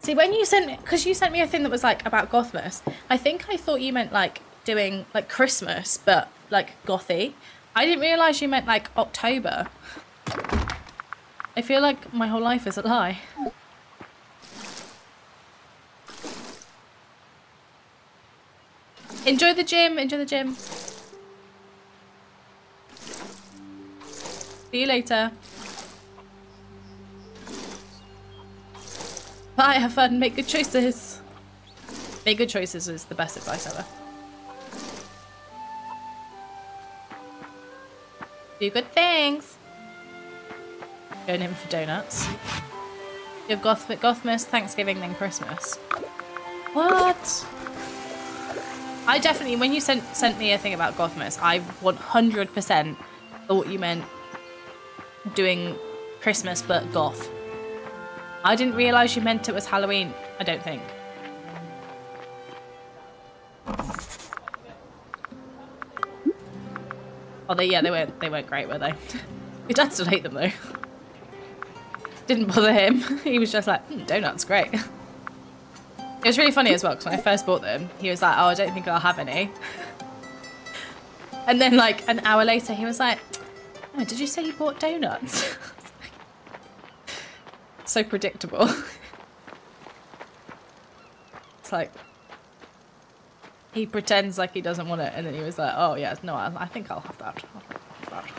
See, when you sent me, because you sent me a thing that was like about Gothmas, I think I thought you meant like doing like Christmas, but like gothy. I didn't realise you meant like October. I feel like my whole life is a lie. Enjoy the gym, enjoy the gym. See you later. Bye, have fun, make good choices. Make good choices is the best advice ever. Do good things. Going in for donuts. You have Goth Gothmas, Thanksgiving, then Christmas. What? I definitely, when you sent sent me a thing about Gothmas, I 100% thought you meant doing Christmas but goth. I didn't realise you meant it was Halloween, I don't think. Oh, they yeah, they weren't they weren't great, were they? Your dad still ate them though. Didn't bother him. He was just like, hmm, donuts, great. It was really funny as well because when I first bought them, he was like, "Oh, I don't think I'll have any." And then like an hour later, he was like, oh, "Did you say you bought donuts?" so predictable. it's like he pretends like he doesn't want it, and then he was like, "Oh yeah, no, I, I think I'll have that." I'll have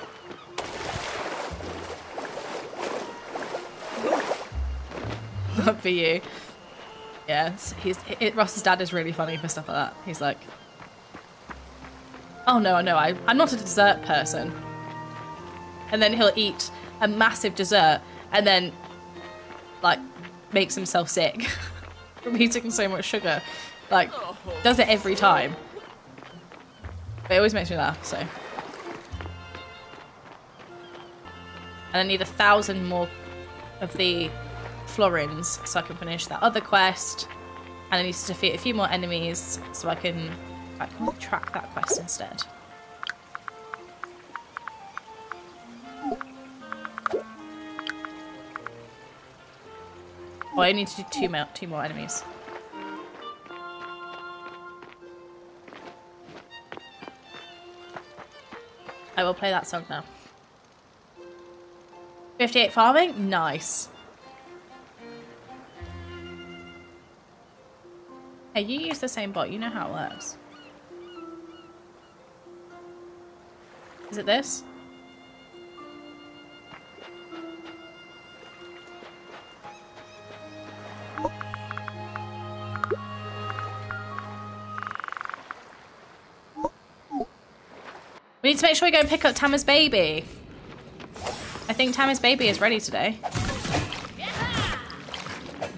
that. Not for you. Yes, he's it, Ross's dad is really funny for stuff like that. He's like, "Oh no, no, I I'm not a dessert person," and then he'll eat a massive dessert and then like makes himself sick from eating so much sugar. Like, does it every time. But it always makes me laugh, so. And I need a thousand more of the florins so I can finish that other quest. And I need to defeat a few more enemies so I can, I can track that quest instead. Oh, I need to do two more, two more enemies. I will play that song now. 58 farming? Nice. Hey, you use the same bot. You know how it works. Is it this? We need to make sure we go and pick up Tama's baby. I think Tama's baby is ready today.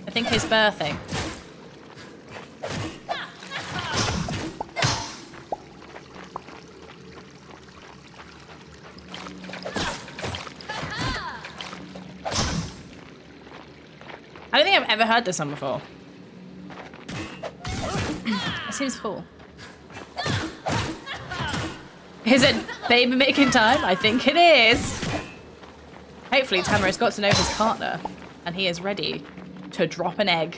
I think he's birthing. I don't think I've ever heard this one before. It seems cool. Is it baby making time? I think it is. Hopefully Tamara's got to know his partner and he is ready to drop an egg.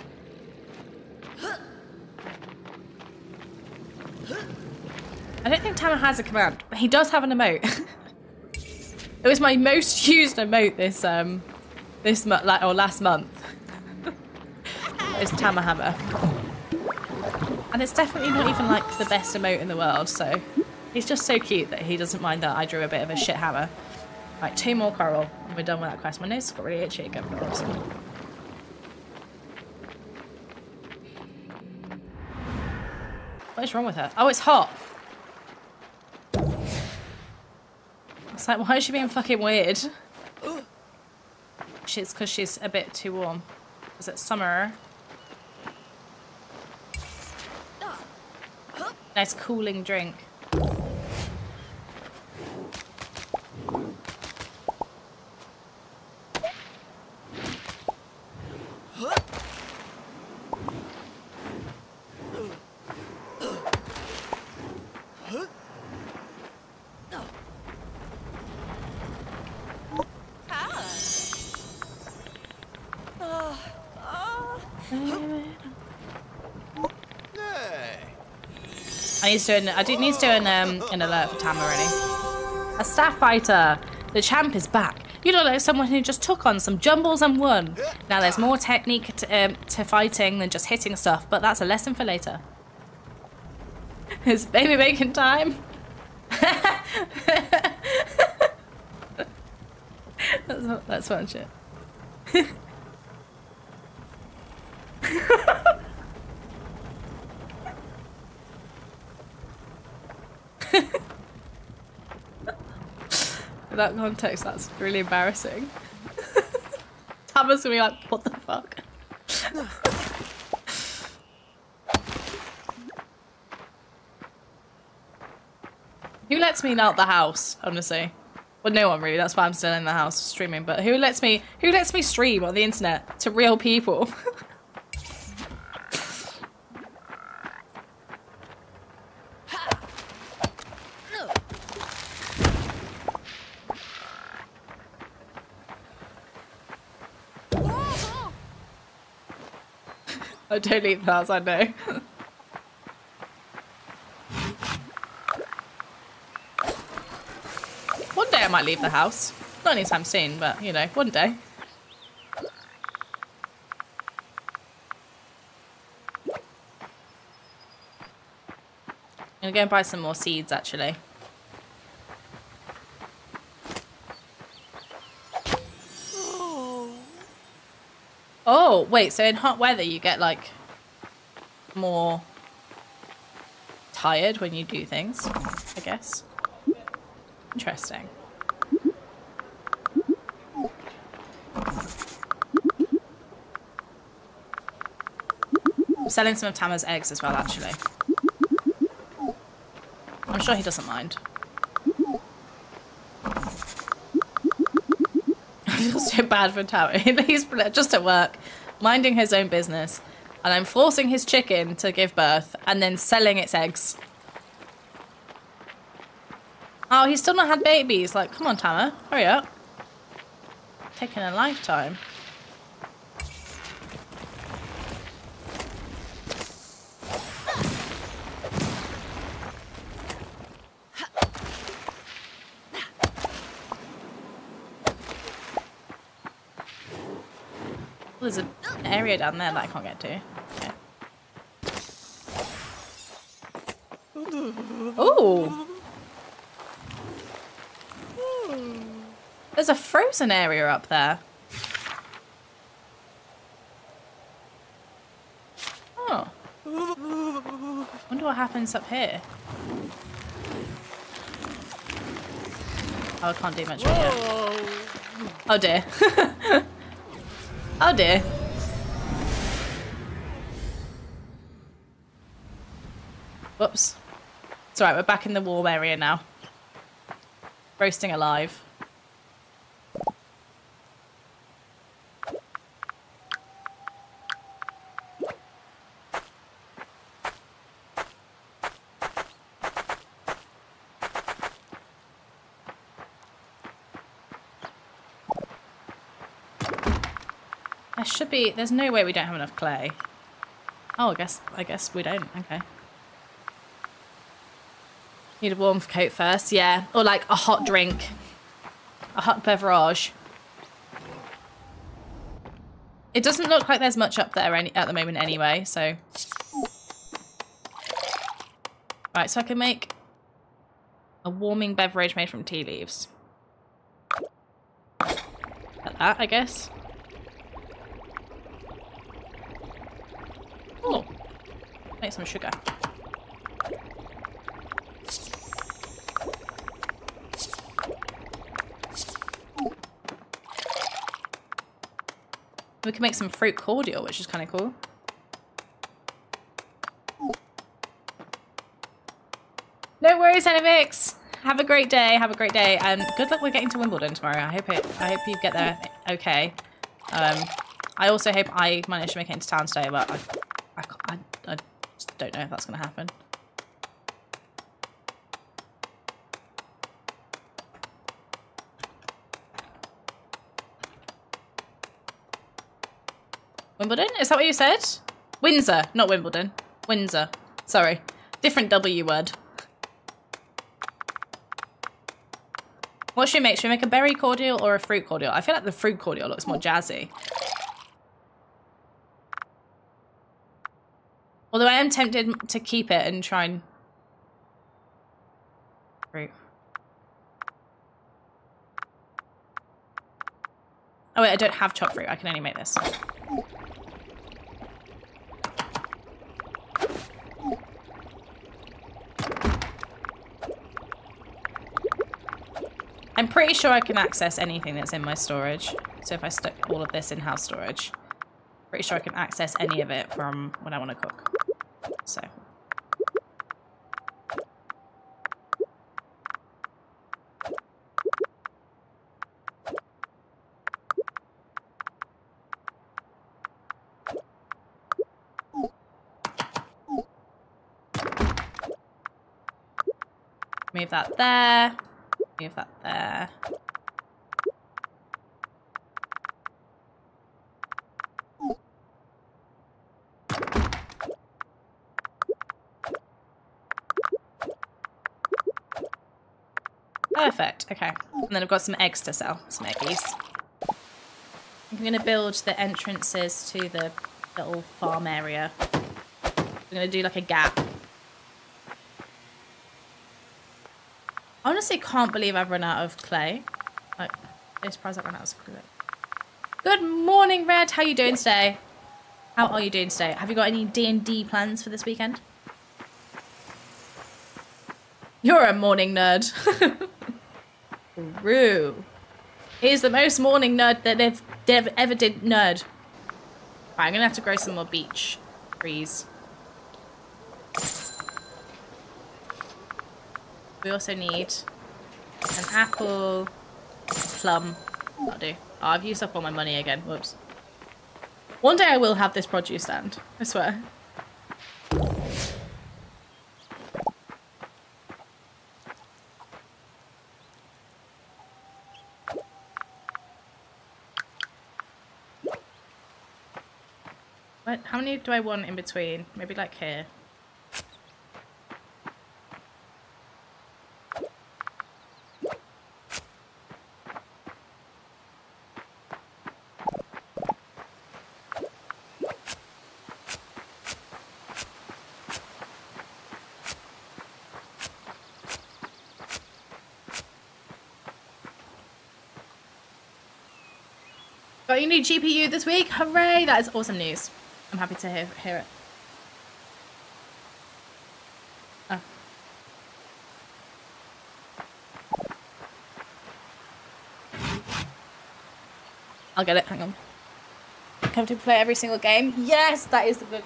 I don't think Tamara has a command, but he does have an emote. it was my most used emote this um this month like or last month. it's Tammer Hammer. And it's definitely not even like the best emote in the world, so he's just so cute that he doesn't mind that I drew a bit of a shit hammer. Right, two more coral, and we're done with that quest. My nose got really itchy again. What is wrong with her? Oh, it's hot. It's like, why is she being fucking weird? She's because she's a bit too warm. Is it summer? Nice cooling drink. Hey. Need to an, I do need to do an um an alert for Tam already. A staff fighter. The champ is back. You look like someone who just took on some jumbles and won. Now there's more technique to, um, to fighting than just hitting stuff, but that's a lesson for later. It's baby making time. that's that's fun shit. that context, that's really embarrassing. Tama's gonna be like, what the fuck? who lets me out the house, honestly? Well, no one really. That's why I'm still in the house streaming. But who lets me? Who lets me stream on the internet to real people? I don't leave the house. I know. one day I might leave the house. Not anytime soon, but you know, one day. I'm gonna go and buy some more seeds actually. Oh, wait, so in hot weather you get like more tired when you do things, I guess. Interesting. I'm selling some of Tama's eggs as well, actually. I'm sure he doesn't mind. I feel so bad for Tama. He's just at work, minding his own business, and I'm forcing his chicken to give birth and then selling its eggs. Oh, he's still not had babies. Like, come on, Tama, hurry up. Taking a lifetime. There's a- an area down there that I can't get to. Okay. Ooh. There's a frozen area up there. Oh. Wonder what happens up here. Oh, I can't do much more yet. Oh dear. oh dear. Whoops. It's alright, we're back in the warm area now. Roasting alive. There should be... There's no way we don't have enough clay. Oh, I guess I guess we don't. Okay. Need a warm coat first, yeah, or like a hot drink, a hot beverage. It doesn't look like there's much up there any at the moment, anyway. So, right. So I can make a warming beverage made from tea leaves. Like that, I guess. Oh, make some sugar. We can make some fruit cordial, which is kind of cool. No worries, Henevix. Have a great day. Have a great day, and good luck with getting to Wimbledon tomorrow. I hope it. I hope you get there okay. Um, I also hope I manage to make it into town today, but I, I, I, I don't know if that's going to happen. Wimbledon? Is that what you said? Windsor, not Wimbledon. Windsor. Sorry. Different W word. What should we make? Should we make a berry cordial or a fruit cordial? I feel like the fruit cordial looks more jazzy. Although I am tempted to keep it and try and... Fruit. Oh wait, I don't have chopped fruit. I can only make this. Pretty sure I can access anything that's in my storage. So if I stick all of this in house storage, pretty sure I can access any of it from when I want to cook. So. Move that there. Move that there. Perfect. Okay. And then I've got some eggs to sell. Some eggies. I'm going to build the entrances to the little farm area. I'm going to do like a gap. I honestly can't believe I've run out of clay. Like, I'm surprised I've run out of clay. Good morning, Red. How you doing today? How are you doing today? Have you got any D&D plans for this weekend? You're a morning nerd. True. He's the most morning nerd that they've, they've ever did nerd. Right, I'm gonna have to grow some more beech trees. We also need an apple, plum. That'll do. Oh, I've used up all my money again. Whoops. One day I will have this produce stand. I swear. What? How many do I want in between? Maybe like here. Got your new GPU this week? Hooray! That is awesome news. I'm happy to hear, hear it. Oh. I'll get it. Hang on. Come to play every single game? Yes, that is the good.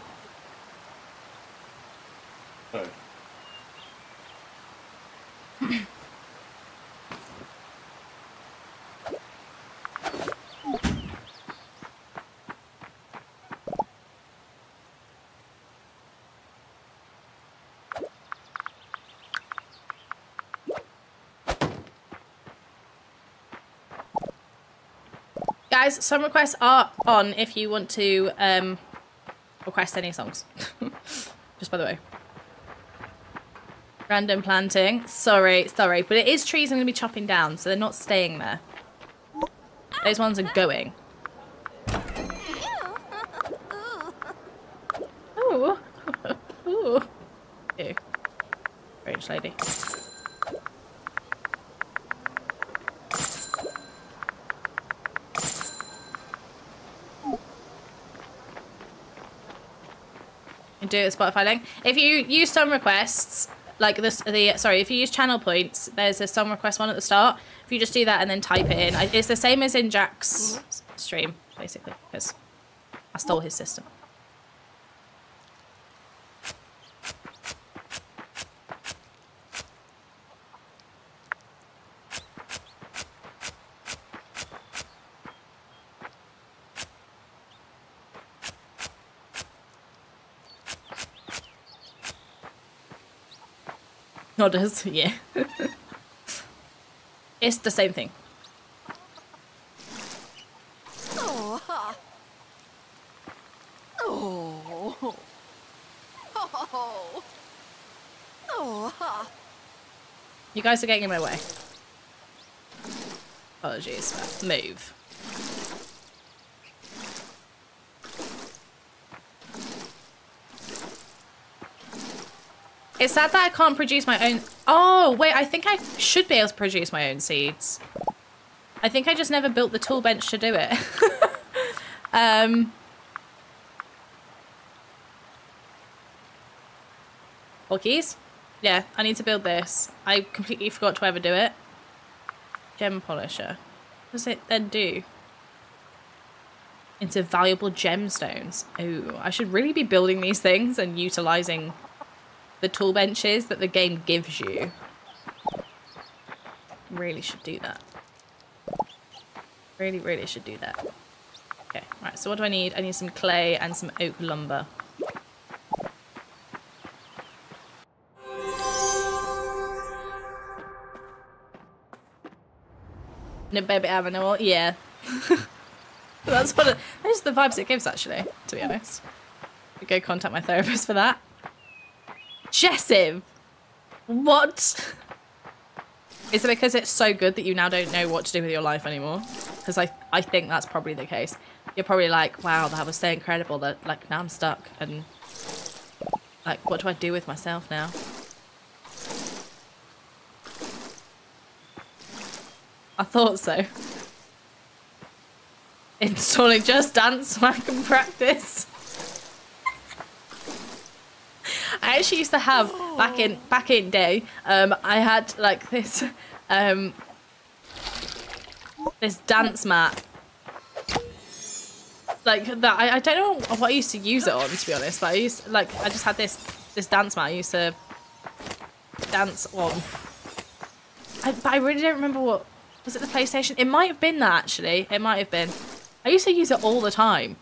Guys, some requests are on if you want to um, request any songs. Just by the way. Random planting. Sorry, sorry. But it is trees I'm going to be chopping down, so they're not staying there. Those ones are going. Ooh. Ooh. Ew. Strange lady. And do it with Spotify link. If you use some requests, like this, the sorry, if you use channel points, there's a song request one at the start. If you just do that and then type it in, it's the same as in Jack's stream, basically, because I stole his system. Nodders, yeah. it's the same thing. Oh. Oh. Oh. Oh. You guys are getting in my way. Apologies. Move. It's sad that I can't produce my own... Oh, wait, I think I should be able to produce my own seeds. I think I just never built the tool bench to do it. um... Keys? Yeah, I need to build this. I completely forgot to ever do it. Gem polisher. What does it then do? Into valuable gemstones. Oh, I should really be building these things and utilizing the tool benches that the game gives you. Really should do that. Really, really should do that. Okay, right, so what do I need? I need some clay and some oak lumber. No baby animal, yeah. that's what it, that's the vibes it gives actually, to be honest. Go contact my therapist for that. Jessiv! What? Is it because it's so good that you now don't know what to do with your life anymore? Because I, I think that's probably the case. You're probably like, wow, that was so incredible that like now I'm stuck and like what do I do with myself now? I thought so. Installing Just Dance so I can practice. I actually used to have back in back in day. Um, I had like this, um, this dance mat. Like that. I, I don't know what I used to use it on to be honest, but I used like I just had this this dance mat. I used to dance on. I, but I really don't remember what was it. The PlayStation? It might have been that actually. It might have been. I used to use it all the time.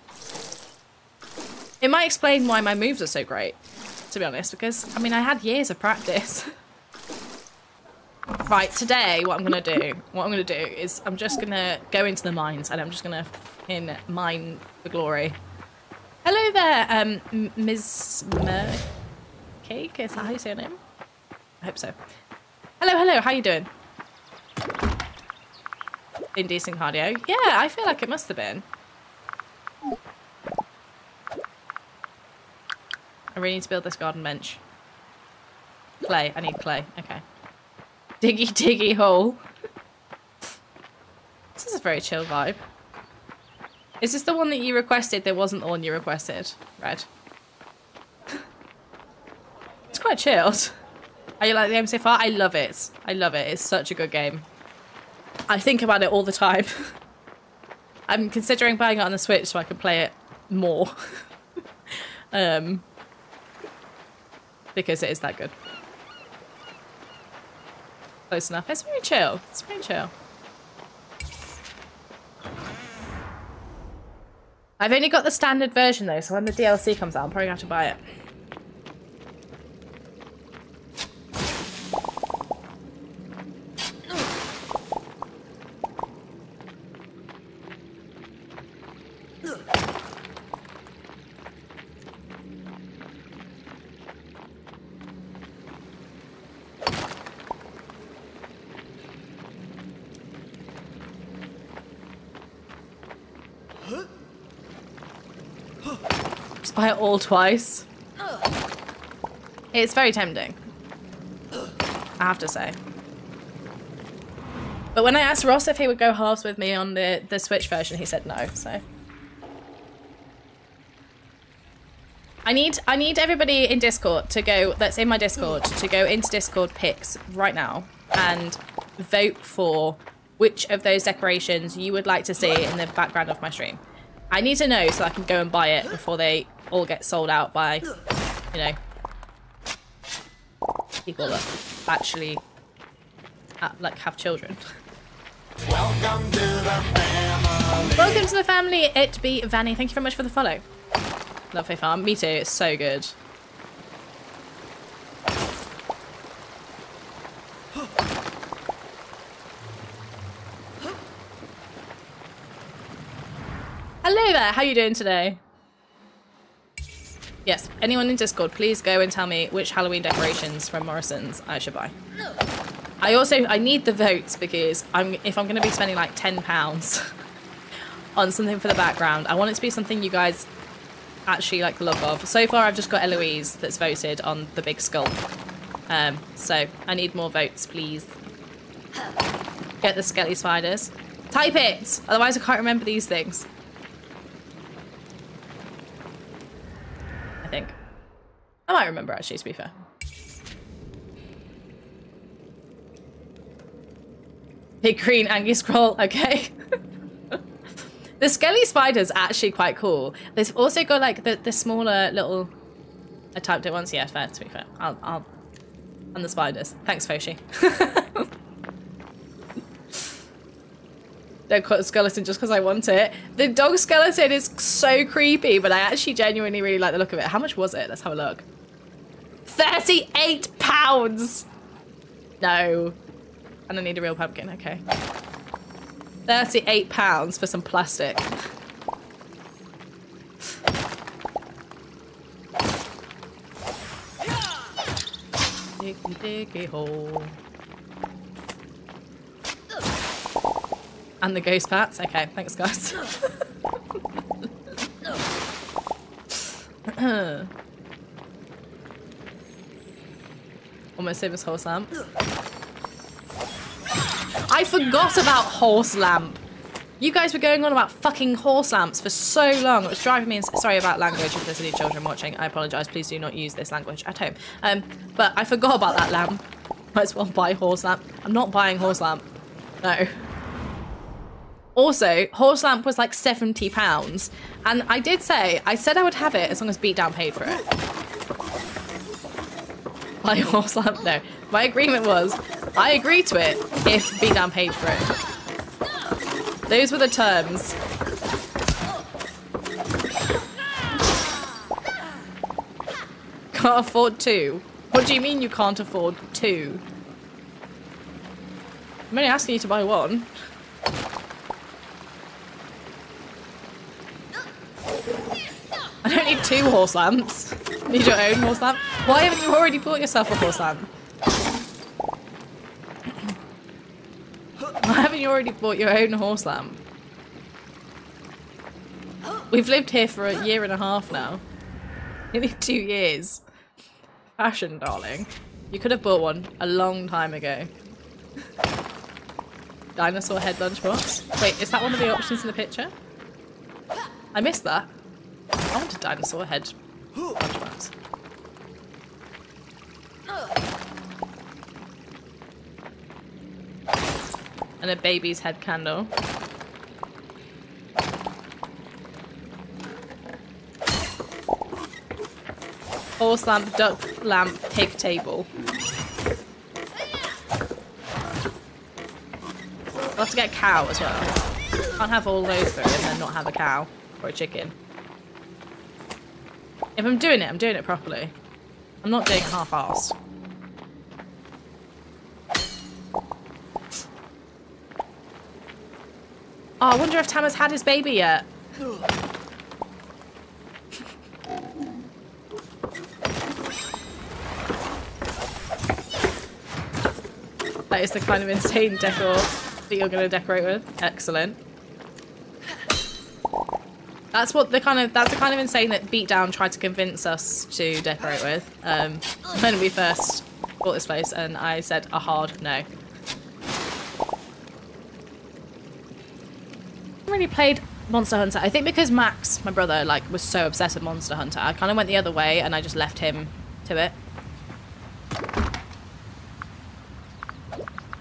It might explain why my moves are so great to be honest, because, I mean, I had years of practice. right, today, what I'm going to do, what I'm going to do is I'm just going to go into the mines and I'm just going to in mine the glory. Hello there, um, Ms. Cake, is that how you say your name? I hope so. Hello, hello, how you doing? Indecent cardio? Yeah, I feel like it must have been. I really need to build this garden bench. Clay. I need clay. Okay. Diggy diggy hole. this is a very chill vibe. Is this the one that you requested that wasn't the one you requested? Red. it's quite chilled. Are you like the game so far? I love it. I love it. It's such a good game. I think about it all the time. I'm considering buying it on the Switch so I can play it more. um, because it is that good. Close enough. It's very chill. It's very chill. I've only got the standard version though, so when the DLC comes out, I'm probably going to have to buy it. All twice. It's very tempting. I have to say. But when I asked Ross if he would go halves with me on the, the Switch version, he said no, so. I need I need everybody in Discord to go that's in my Discord to go into Discord picks right now and vote for which of those decorations you would like to see in the background of my stream. I need to know so I can go and buy it before they all get sold out by, you know, people that actually uh, like have children. Welcome to the family. Welcome to the family. It be Vanny. Thank you very much for the follow. Lovely farm. Me too. It's so good. Hello there. How are you doing today? Yes. Anyone in Discord, please go and tell me which Halloween decorations from Morrison's I should buy. I also I need the votes because I'm if I'm going to be spending like ten pounds on something for the background, I want it to be something you guys actually like the look of. So far, I've just got Eloise that's voted on the big skull. Um, so I need more votes, please. Get the skelly spiders. Type it, otherwise I can't remember these things. I think. I might remember actually, to be fair. Big green Angus scroll, okay. the skelly spider's actually quite cool. They've also got like the, the smaller little I typed it once, yeah, fair to be fair. I'll I'll and the spiders. Thanks, Foshi. Don't cut the skeleton just because I want it. The dog skeleton is so creepy, but I actually genuinely really like the look of it. How much was it? Let's have a look. 38 pounds! No. And I need a real pumpkin, okay. 38 pounds for some plastic. Hole. And the ghost pats. Okay, thanks guys. Almost same as horse lamp. I forgot about horse lamp. You guys were going on about fucking horse lamps for so long. It was driving me. Ins- Sorry about language. If there's any children watching, I apologise. Please do not use this language at home. Um, but I forgot about that lamp. Might as well buy horse lamp. I'm not buying horse lamp. No. Also, horse lamp was like seventy pounds, and I did say I said I would have it as long as Beatdown paid for it. Buy horse lamp? No. My agreement was I agreed to it if Beatdown paid for it. Those were the terms. Can't afford two. What do you mean you can't afford two? I'm only asking you to buy one. I don't need two horse lamps. Need your own horse lamp? Why haven't you already bought yourself a horse lamp? Why haven't you already bought your own horse lamp? We've lived here for a year and a half now. Nearly two years. Fashion, darling. You could have bought one a long time ago. Dinosaur head lunchbox. Wait, is that one of the options in the picture? I missed that. I want a dinosaur head lunchbox. And a baby's head candle. Horse lamp, duck lamp, pig table. I'll have to get a cow as well. Can't have all those through and then not have a cow or a chicken. If I'm doing it, I'm doing it properly. I'm not doing half-assed. Oh, I wonder if Tam has had his baby yet. that is the kind of insane decor that you're going to decorate with. Excellent. That's what the kind of that's the kind of insane that Beatdown tried to convince us to decorate with. Um, when we first bought this place, and I said a hard no. I really played Monster Hunter. I think because Max, my brother, like was so obsessed with Monster Hunter, I kind of went the other way and I just left him to it.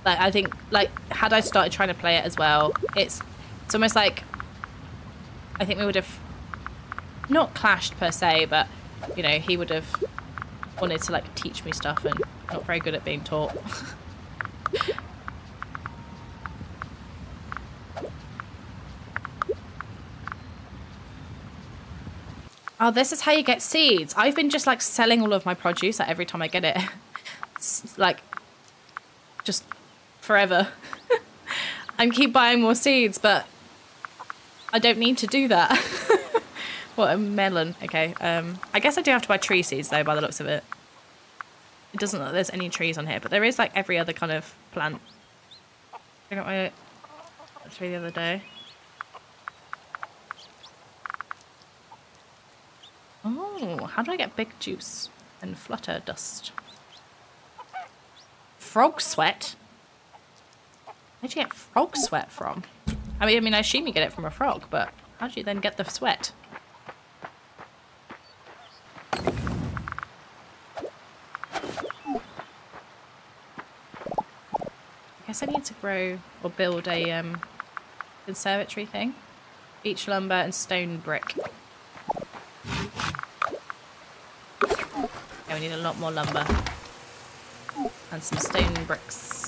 Like I think, like had I started trying to play it as well, it's it's almost like I think we would have not clashed per se, but you know he would have wanted to like teach me stuff and not very good at being taught. Oh, this is how you get seeds. I've been just like selling all of my produce like, every time I get it. It's, like, just forever. and keep buying more seeds, but I don't need to do that. what a melon. Okay, um, I guess I do have to buy tree seeds though, by the looks of it. It doesn't look like there's any trees on here, but there is like every other kind of plant. I got my tree the other day. Oh, how do I get big juice and flutter dust? Frog sweat? Where'd you get frog sweat from? I mean, I mean, I assume you get it from a frog, but how do you then get the sweat? I guess I need to grow or build a um, conservatory thing. Beech lumber and stone brick. Yeah, we need a lot more lumber. And some stone bricks.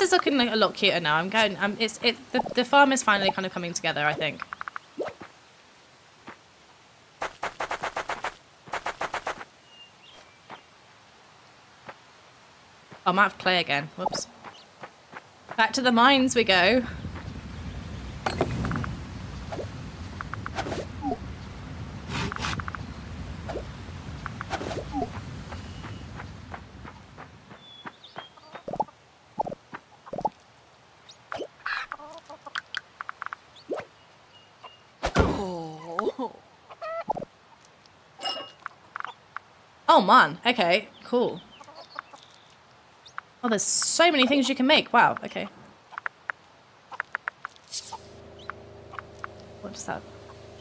This is looking a lot cuter now. I'm going. Um, it's it. The, the farm is finally kind of coming together. I think. I might have clay again. Whoops. Back to the mines we go. Oh. Oh man. Okay. Cool. Oh, there's so many things you can make. Wow. Okay. What is that?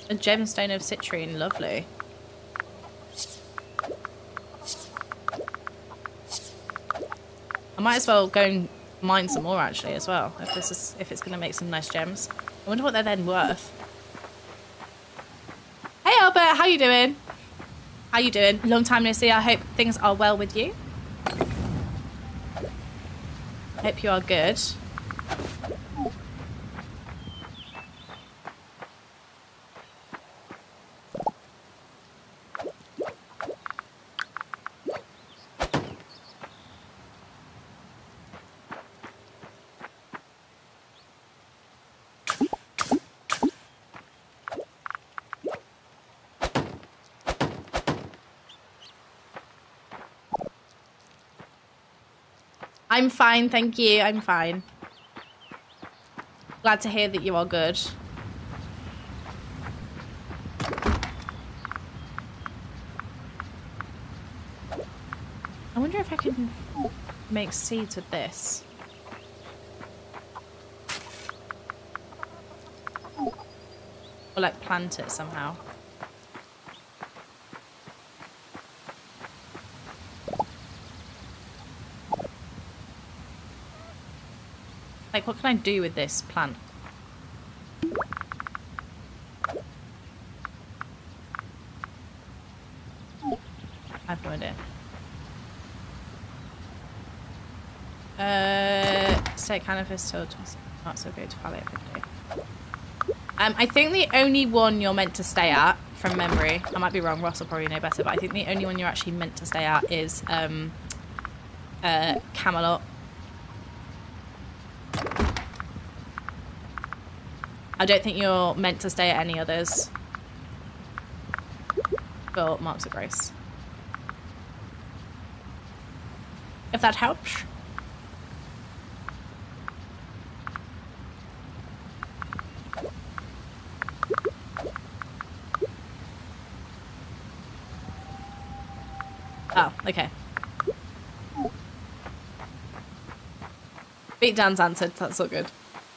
A gemstone of citrine. Lovely. I might as well go and mine some more actually as well. If this is if it's gonna make some nice gems. I wonder what they're then worth. Hey Albert, how you doing? How you doing? Long time no see. I hope things are well with you. Hope you are good. I'm fine, thank you. I'm fine. Glad to hear that you are good. I wonder if I can make seeds with this. Or like plant it somehow. Like, what can I do with this plant? I have no idea. Uh, state cannabis till not so good. To follow 50. Um, I think the only one you're meant to stay at, from memory, I might be wrong, Ross will probably know better, but I think the only one you're actually meant to stay at is um, uh, Camelot. Don't think you're meant to stay at any others. But Marks of Grace. If that helps. Oh, okay. Beatdown's answered. That's all good.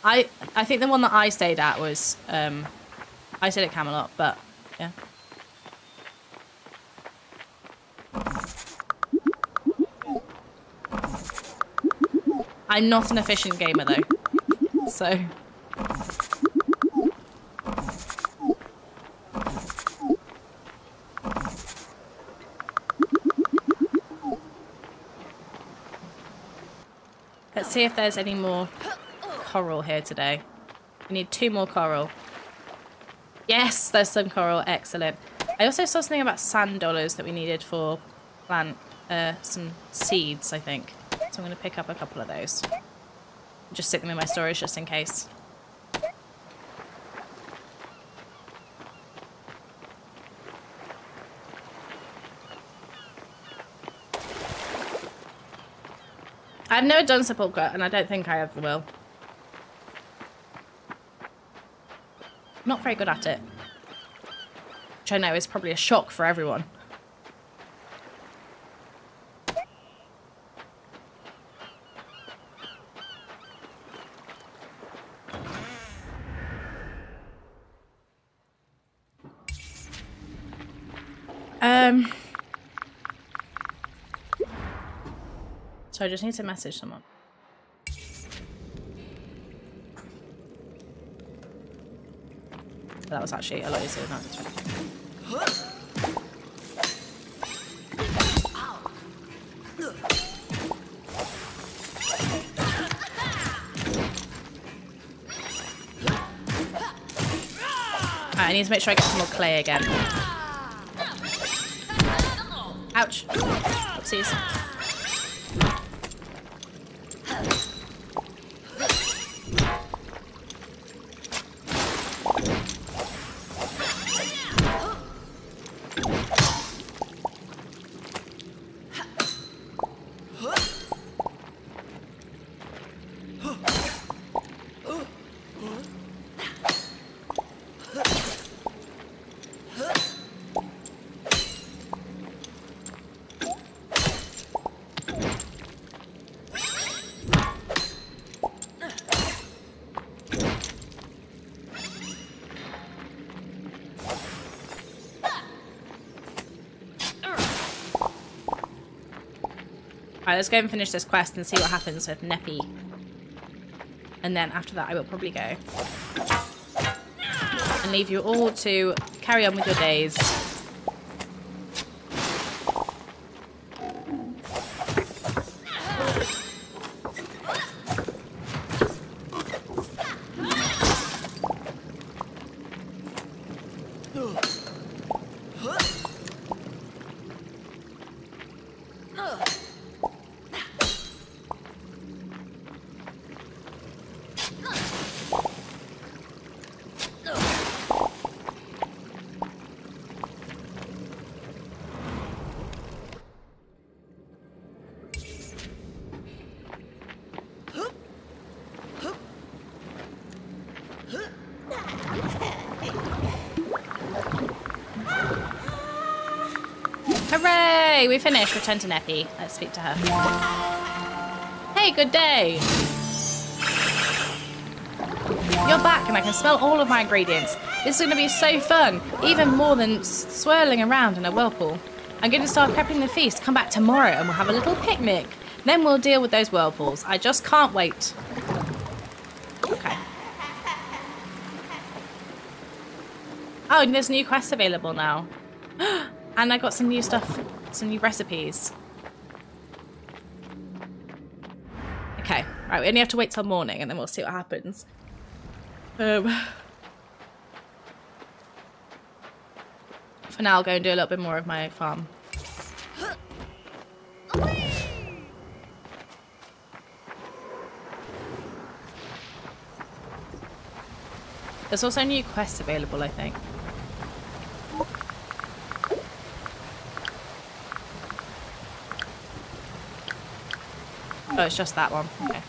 I I think the one that I stayed at was um, I stayed at Camelot, but yeah. I'm not an efficient gamer though, so. Let's see if there's any more coral here today. We need two more coral. Yes, there's some coral. Excellent. I also saw something about sand dollars that we needed for plant uh, some seeds, I think. So I'm going to pick up a couple of those. Just stick them in my storage just in case. I've never done sepulchre, and I don't think I ever will. Not very good at it. Which I know is probably a shock for everyone. Um. So I just need to message someone. That was actually a lot easier than I was expecting. I need to make sure I get some more clay again. Ouch. Oopsies. Let's go and finish this quest and see what happens with Neppy. And then after that I will probably go. And leave you all to carry on with your days. We finished. Return to Neppy. Let's speak to her. Hey, good day. You're back and I can smell all of my ingredients. This is going to be so fun, even more than swirling around in a whirlpool. I'm going to start prepping the feast. Come back tomorrow and we'll have a little picnic. Then we'll deal with those whirlpools. I just can't wait. Okay. Oh, there's new quests available now. and I got some new stuff, some new recipes. Okay, right, we only have to wait till morning and then we'll see what happens. Um, for now, I'll go and do a little bit more of my farm. There's also new quests available, I think. Oh, it's just that one. Okay.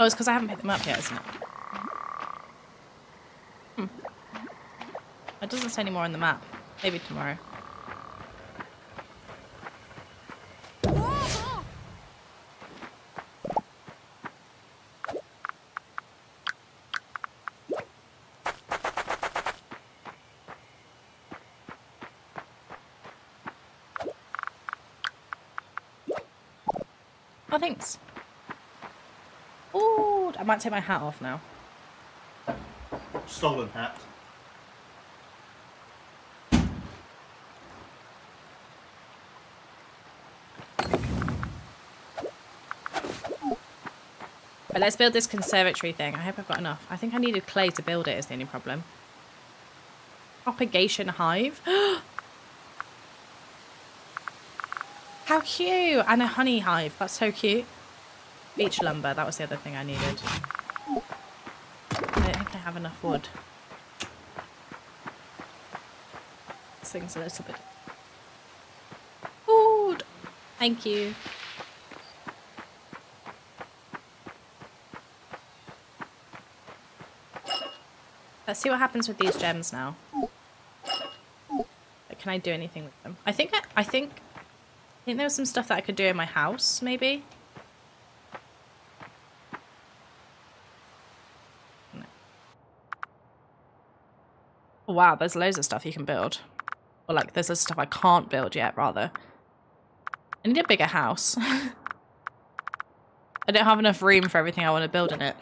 Oh, it's because I haven't picked them up yet, isn't it? Hmm. It doesn't say any more on the map. Maybe tomorrow. Thanks. Ooh, I might take my hat off now. Stolen hat. But let's build this conservatory thing. I hope I've got enough. I think I needed clay to build it is the only problem. Propagation hive. How cute! And a honey hive. That's so cute. Beach lumber. That was the other thing I needed. I don't think I have enough wood. This thing's a little bit... Wood! Thank you. Let's see what happens with these gems now. Can I do anything with them? I think I, I think I think there was some stuff that I could do in my house, maybe. No. Oh, wow, there's loads of stuff you can build. Or like, there's stuff I can't build yet, rather. I need a bigger house. I don't have enough room for everything I want to build in it.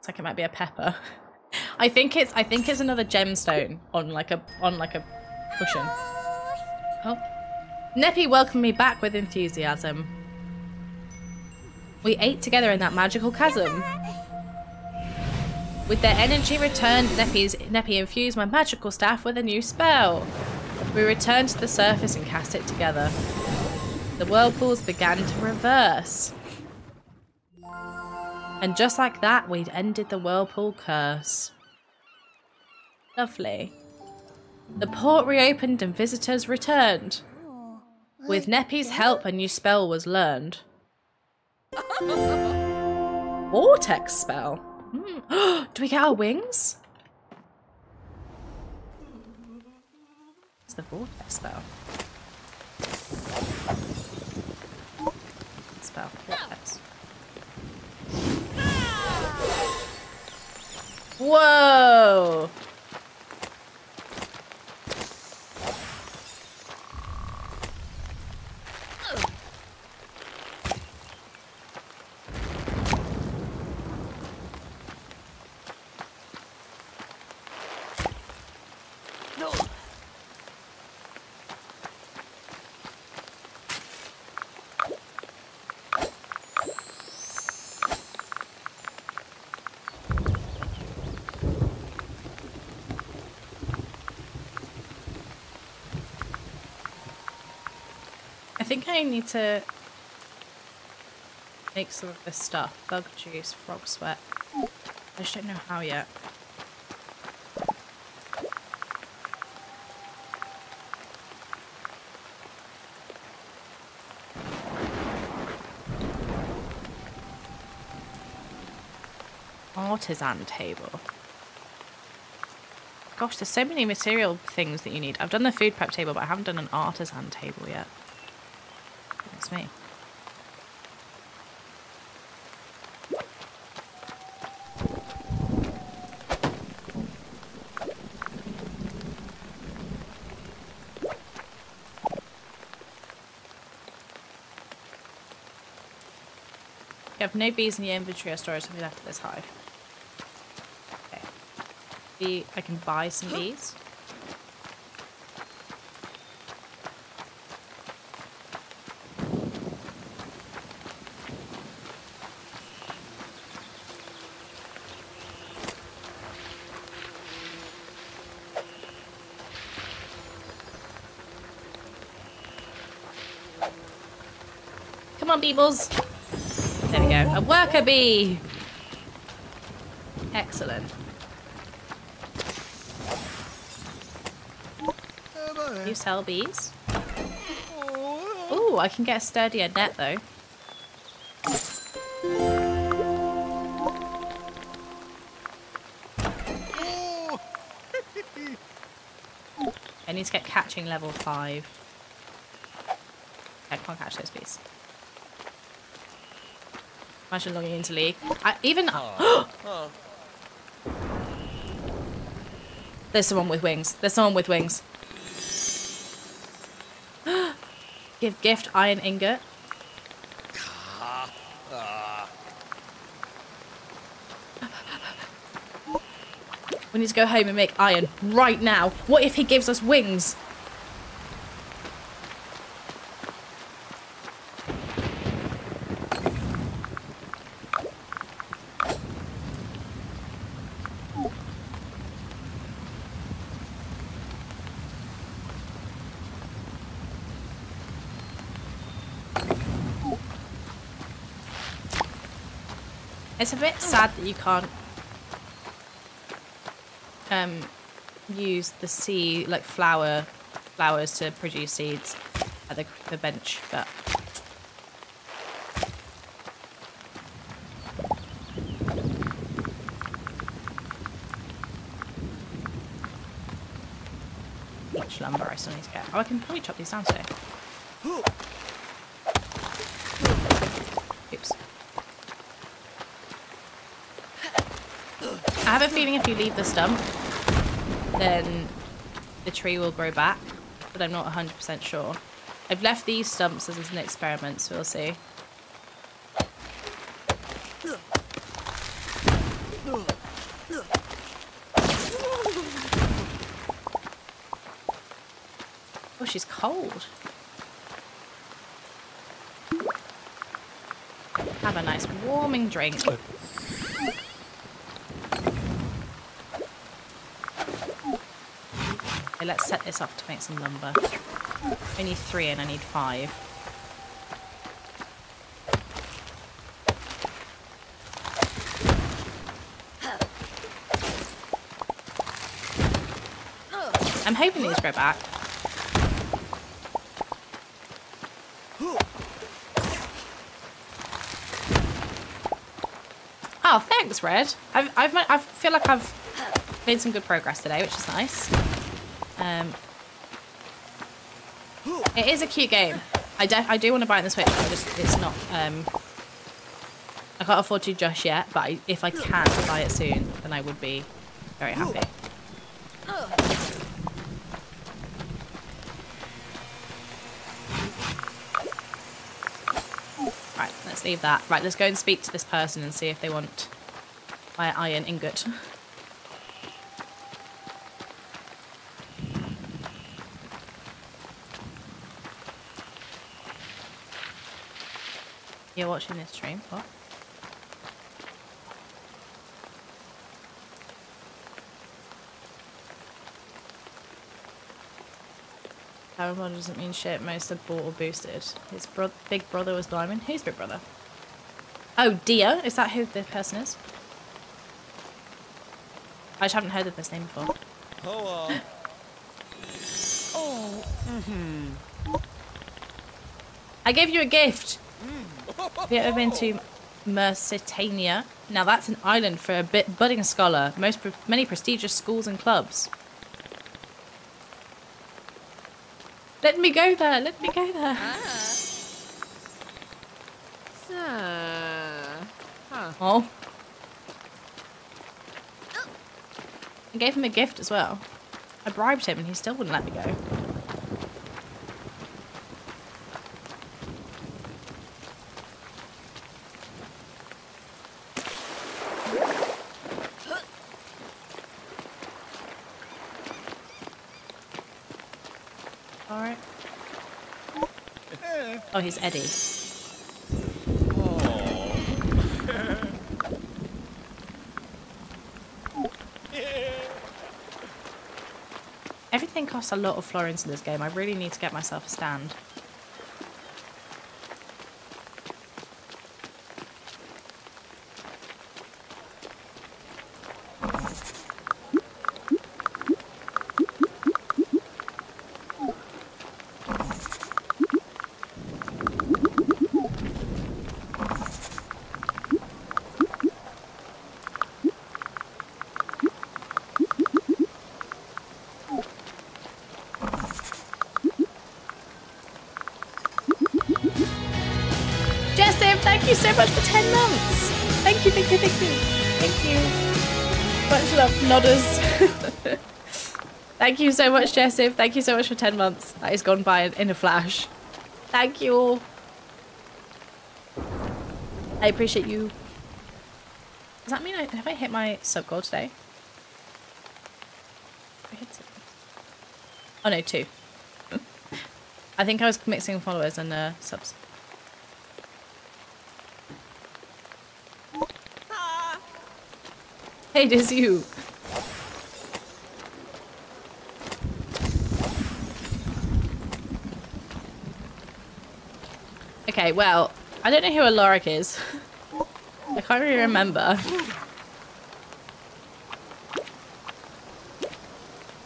It's like it might be a pepper. I think it's I think it's another gemstone on like a on like a cushion. Oh. Neppy welcomed me back with enthusiasm. We ate together in that magical chasm. With their energy returned, Neppy's, Neppy infused my magical staff with a new spell. We returned to the surface and cast it together. The whirlpools began to reverse. And just like that, we'd ended the whirlpool curse. Lovely. The port reopened and visitors returned. With Neppy's help, a new spell was learned. Vortex spell. Hmm. Do we get our wings? It's the vortex spell. Spell. Vortex. Whoa! I need to make some of this stuff. Bug juice, frog sweat. I just don't know how yet. Artisan table. Gosh, there's so many material things that you need. I've done the food prep table, but I haven't done an artisan table yet. Me. You have no bees in your inventory or storage, so we left this hive. Okay. Bee, I can buy some bees. On, peoples. There we go. A worker bee. Excellent. You sell bees? Ooh, I can get a sturdier net though. I need to get catching level 5. I can't catch those bees. Imagine logging into League. I, even... Oh. There's someone with wings. There's someone with wings. Give gift iron ingot. We need to go home and make iron right now. What if he gives us wings? It's a bit sad that you can't um, use the seed, like flower, flowers to produce seeds at the, the bench, but much lumber I still need to get. Oh, I can probably chop these down today. Oops. I have a feeling if you leave the stump, then the tree will grow back, but I'm not 100% sure. I've left these stumps as an experiment, so we'll see. Oh, she's cold. Have a nice warming drink. Okay, let's set this up to make some lumber. I need three and I need five. I'm hoping these grow back. Oh, thanks, Red. I've, I've, I feel like I've made some good progress today, which is nice. Um, it is a cute game. I, I do want to buy it on the Switch, but I just it's not. Um, I can't afford to just yet, but I, if I can buy it soon, then I would be very happy. Right, let's leave that. Right, let's go and speak to this person and see if they want my iron ingot. You're watching this stream? What? Power mod doesn't mean shit. Most are bought or boosted. His bro big brother was Diamond. Who's big brother? Oh, Dia. Is that who the person is? I just haven't heard of this name before. Oh, Oh. Mhm. I gave you a gift. Have you ever been to Mersitania? Now that's an island for a bit budding scholar. Most many prestigious schools and clubs. Let me go there. Let me go there. Ah. So, huh. Oh. I gave him a gift as well. I bribed him and he still wouldn't let me go. Alright. Oh, he's Eddie. Oh. Everything costs a lot of florins in this game. I really need to get myself a stand. Nodders. thank you so much, Jessif. Thank you so much for 10 months. That has gone by in a flash. Thank you all. I appreciate you. Does that mean I have I hit my sub goal today? I hit it. Oh no, two. I think I was mixing followers and uh, subs. Hey, it is you. Well, I don't know who Alaric is. I can't really remember.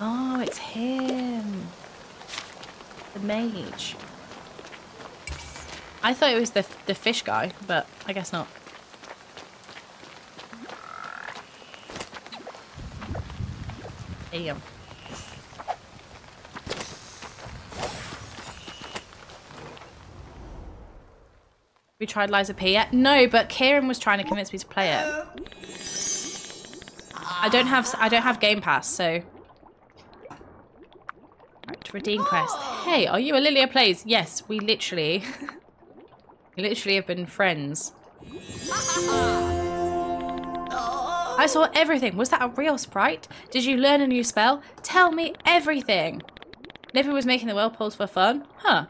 Oh, it's him. The mage. I thought it was the the fish guy, but I guess not. Damn. We tried Lies of P yet? No, but Kieran was trying to convince me to play it. I don't have I don't have Game Pass, so right, redeem quest. Hey, are you a Lilia plays? Yes, we literally we literally have been friends. I saw everything. Was that a real sprite? Did you learn a new spell? Tell me everything. Neppy was making the whirlpools for fun? Huh.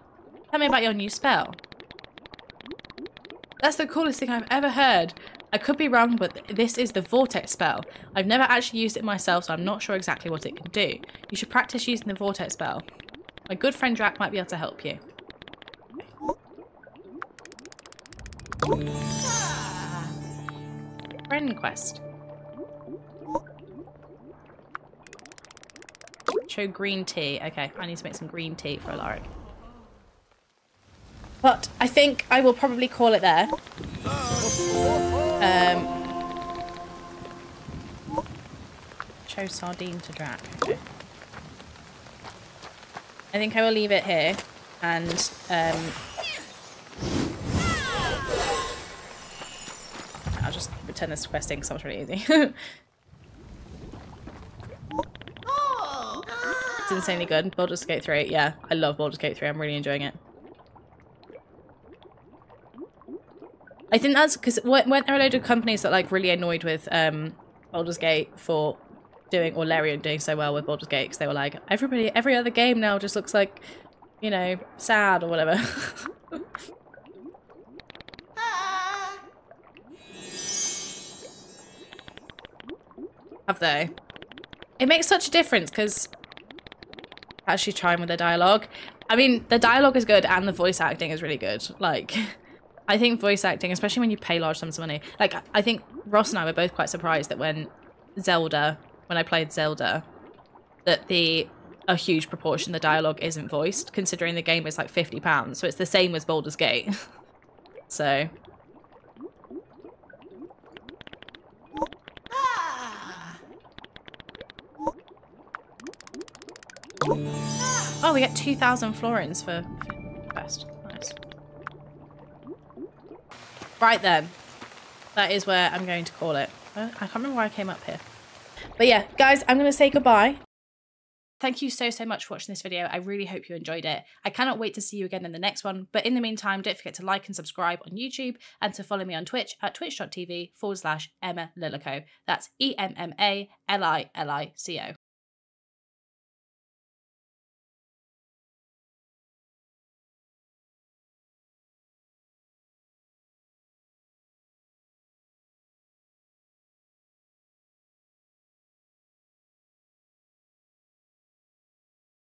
Tell me about your new spell. That's the coolest thing I've ever heard. I could be wrong, but this is the Vortex spell. I've never actually used it myself, so I'm not sure exactly what it can do. You should practice using the Vortex spell. My good friend Drac might be able to help you. Friend quest. Show green tea. Okay, I need to make some green tea for Alaric. But I think I will probably call it there. Um, show sardine to Drac. Okay. I think I will leave it here and um, I'll just return this quest in because that was really easy. it's insanely good. Baldur's Gate 3, yeah, I love Baldur's Gate 3. I'm really enjoying it. I think that's because when there a load of companies that like really annoyed with um, Baldur's Gate for doing or Larian doing so well with Baldur's Gate because they were like everybody every other game now just looks like you know sad or whatever. Have they? It makes such a difference because actually trying with the dialogue. I mean, the dialogue is good and the voice acting is really good. Like. I think voice acting, especially when you pay large sums of money, like I think Ross and I were both quite surprised that when Zelda, when I played Zelda, that the a huge proportion of the dialogue isn't voiced, considering the game is like fifty pounds. So it's the same as Baldur's Gate. so. Oh, we get 2,000 florins for quest. Right then. That is where I'm going to call it. Uh, I can't remember why I came up here. But yeah, guys, I'm going to say goodbye. Thank you so, so much for watching this video. I really hope you enjoyed it. I cannot wait to see you again in the next one. But in the meantime, don't forget to like and subscribe on YouTube and to follow me on Twitch at twitch.tv forward slash Emma Lilico. That's E M M A L I L I C O.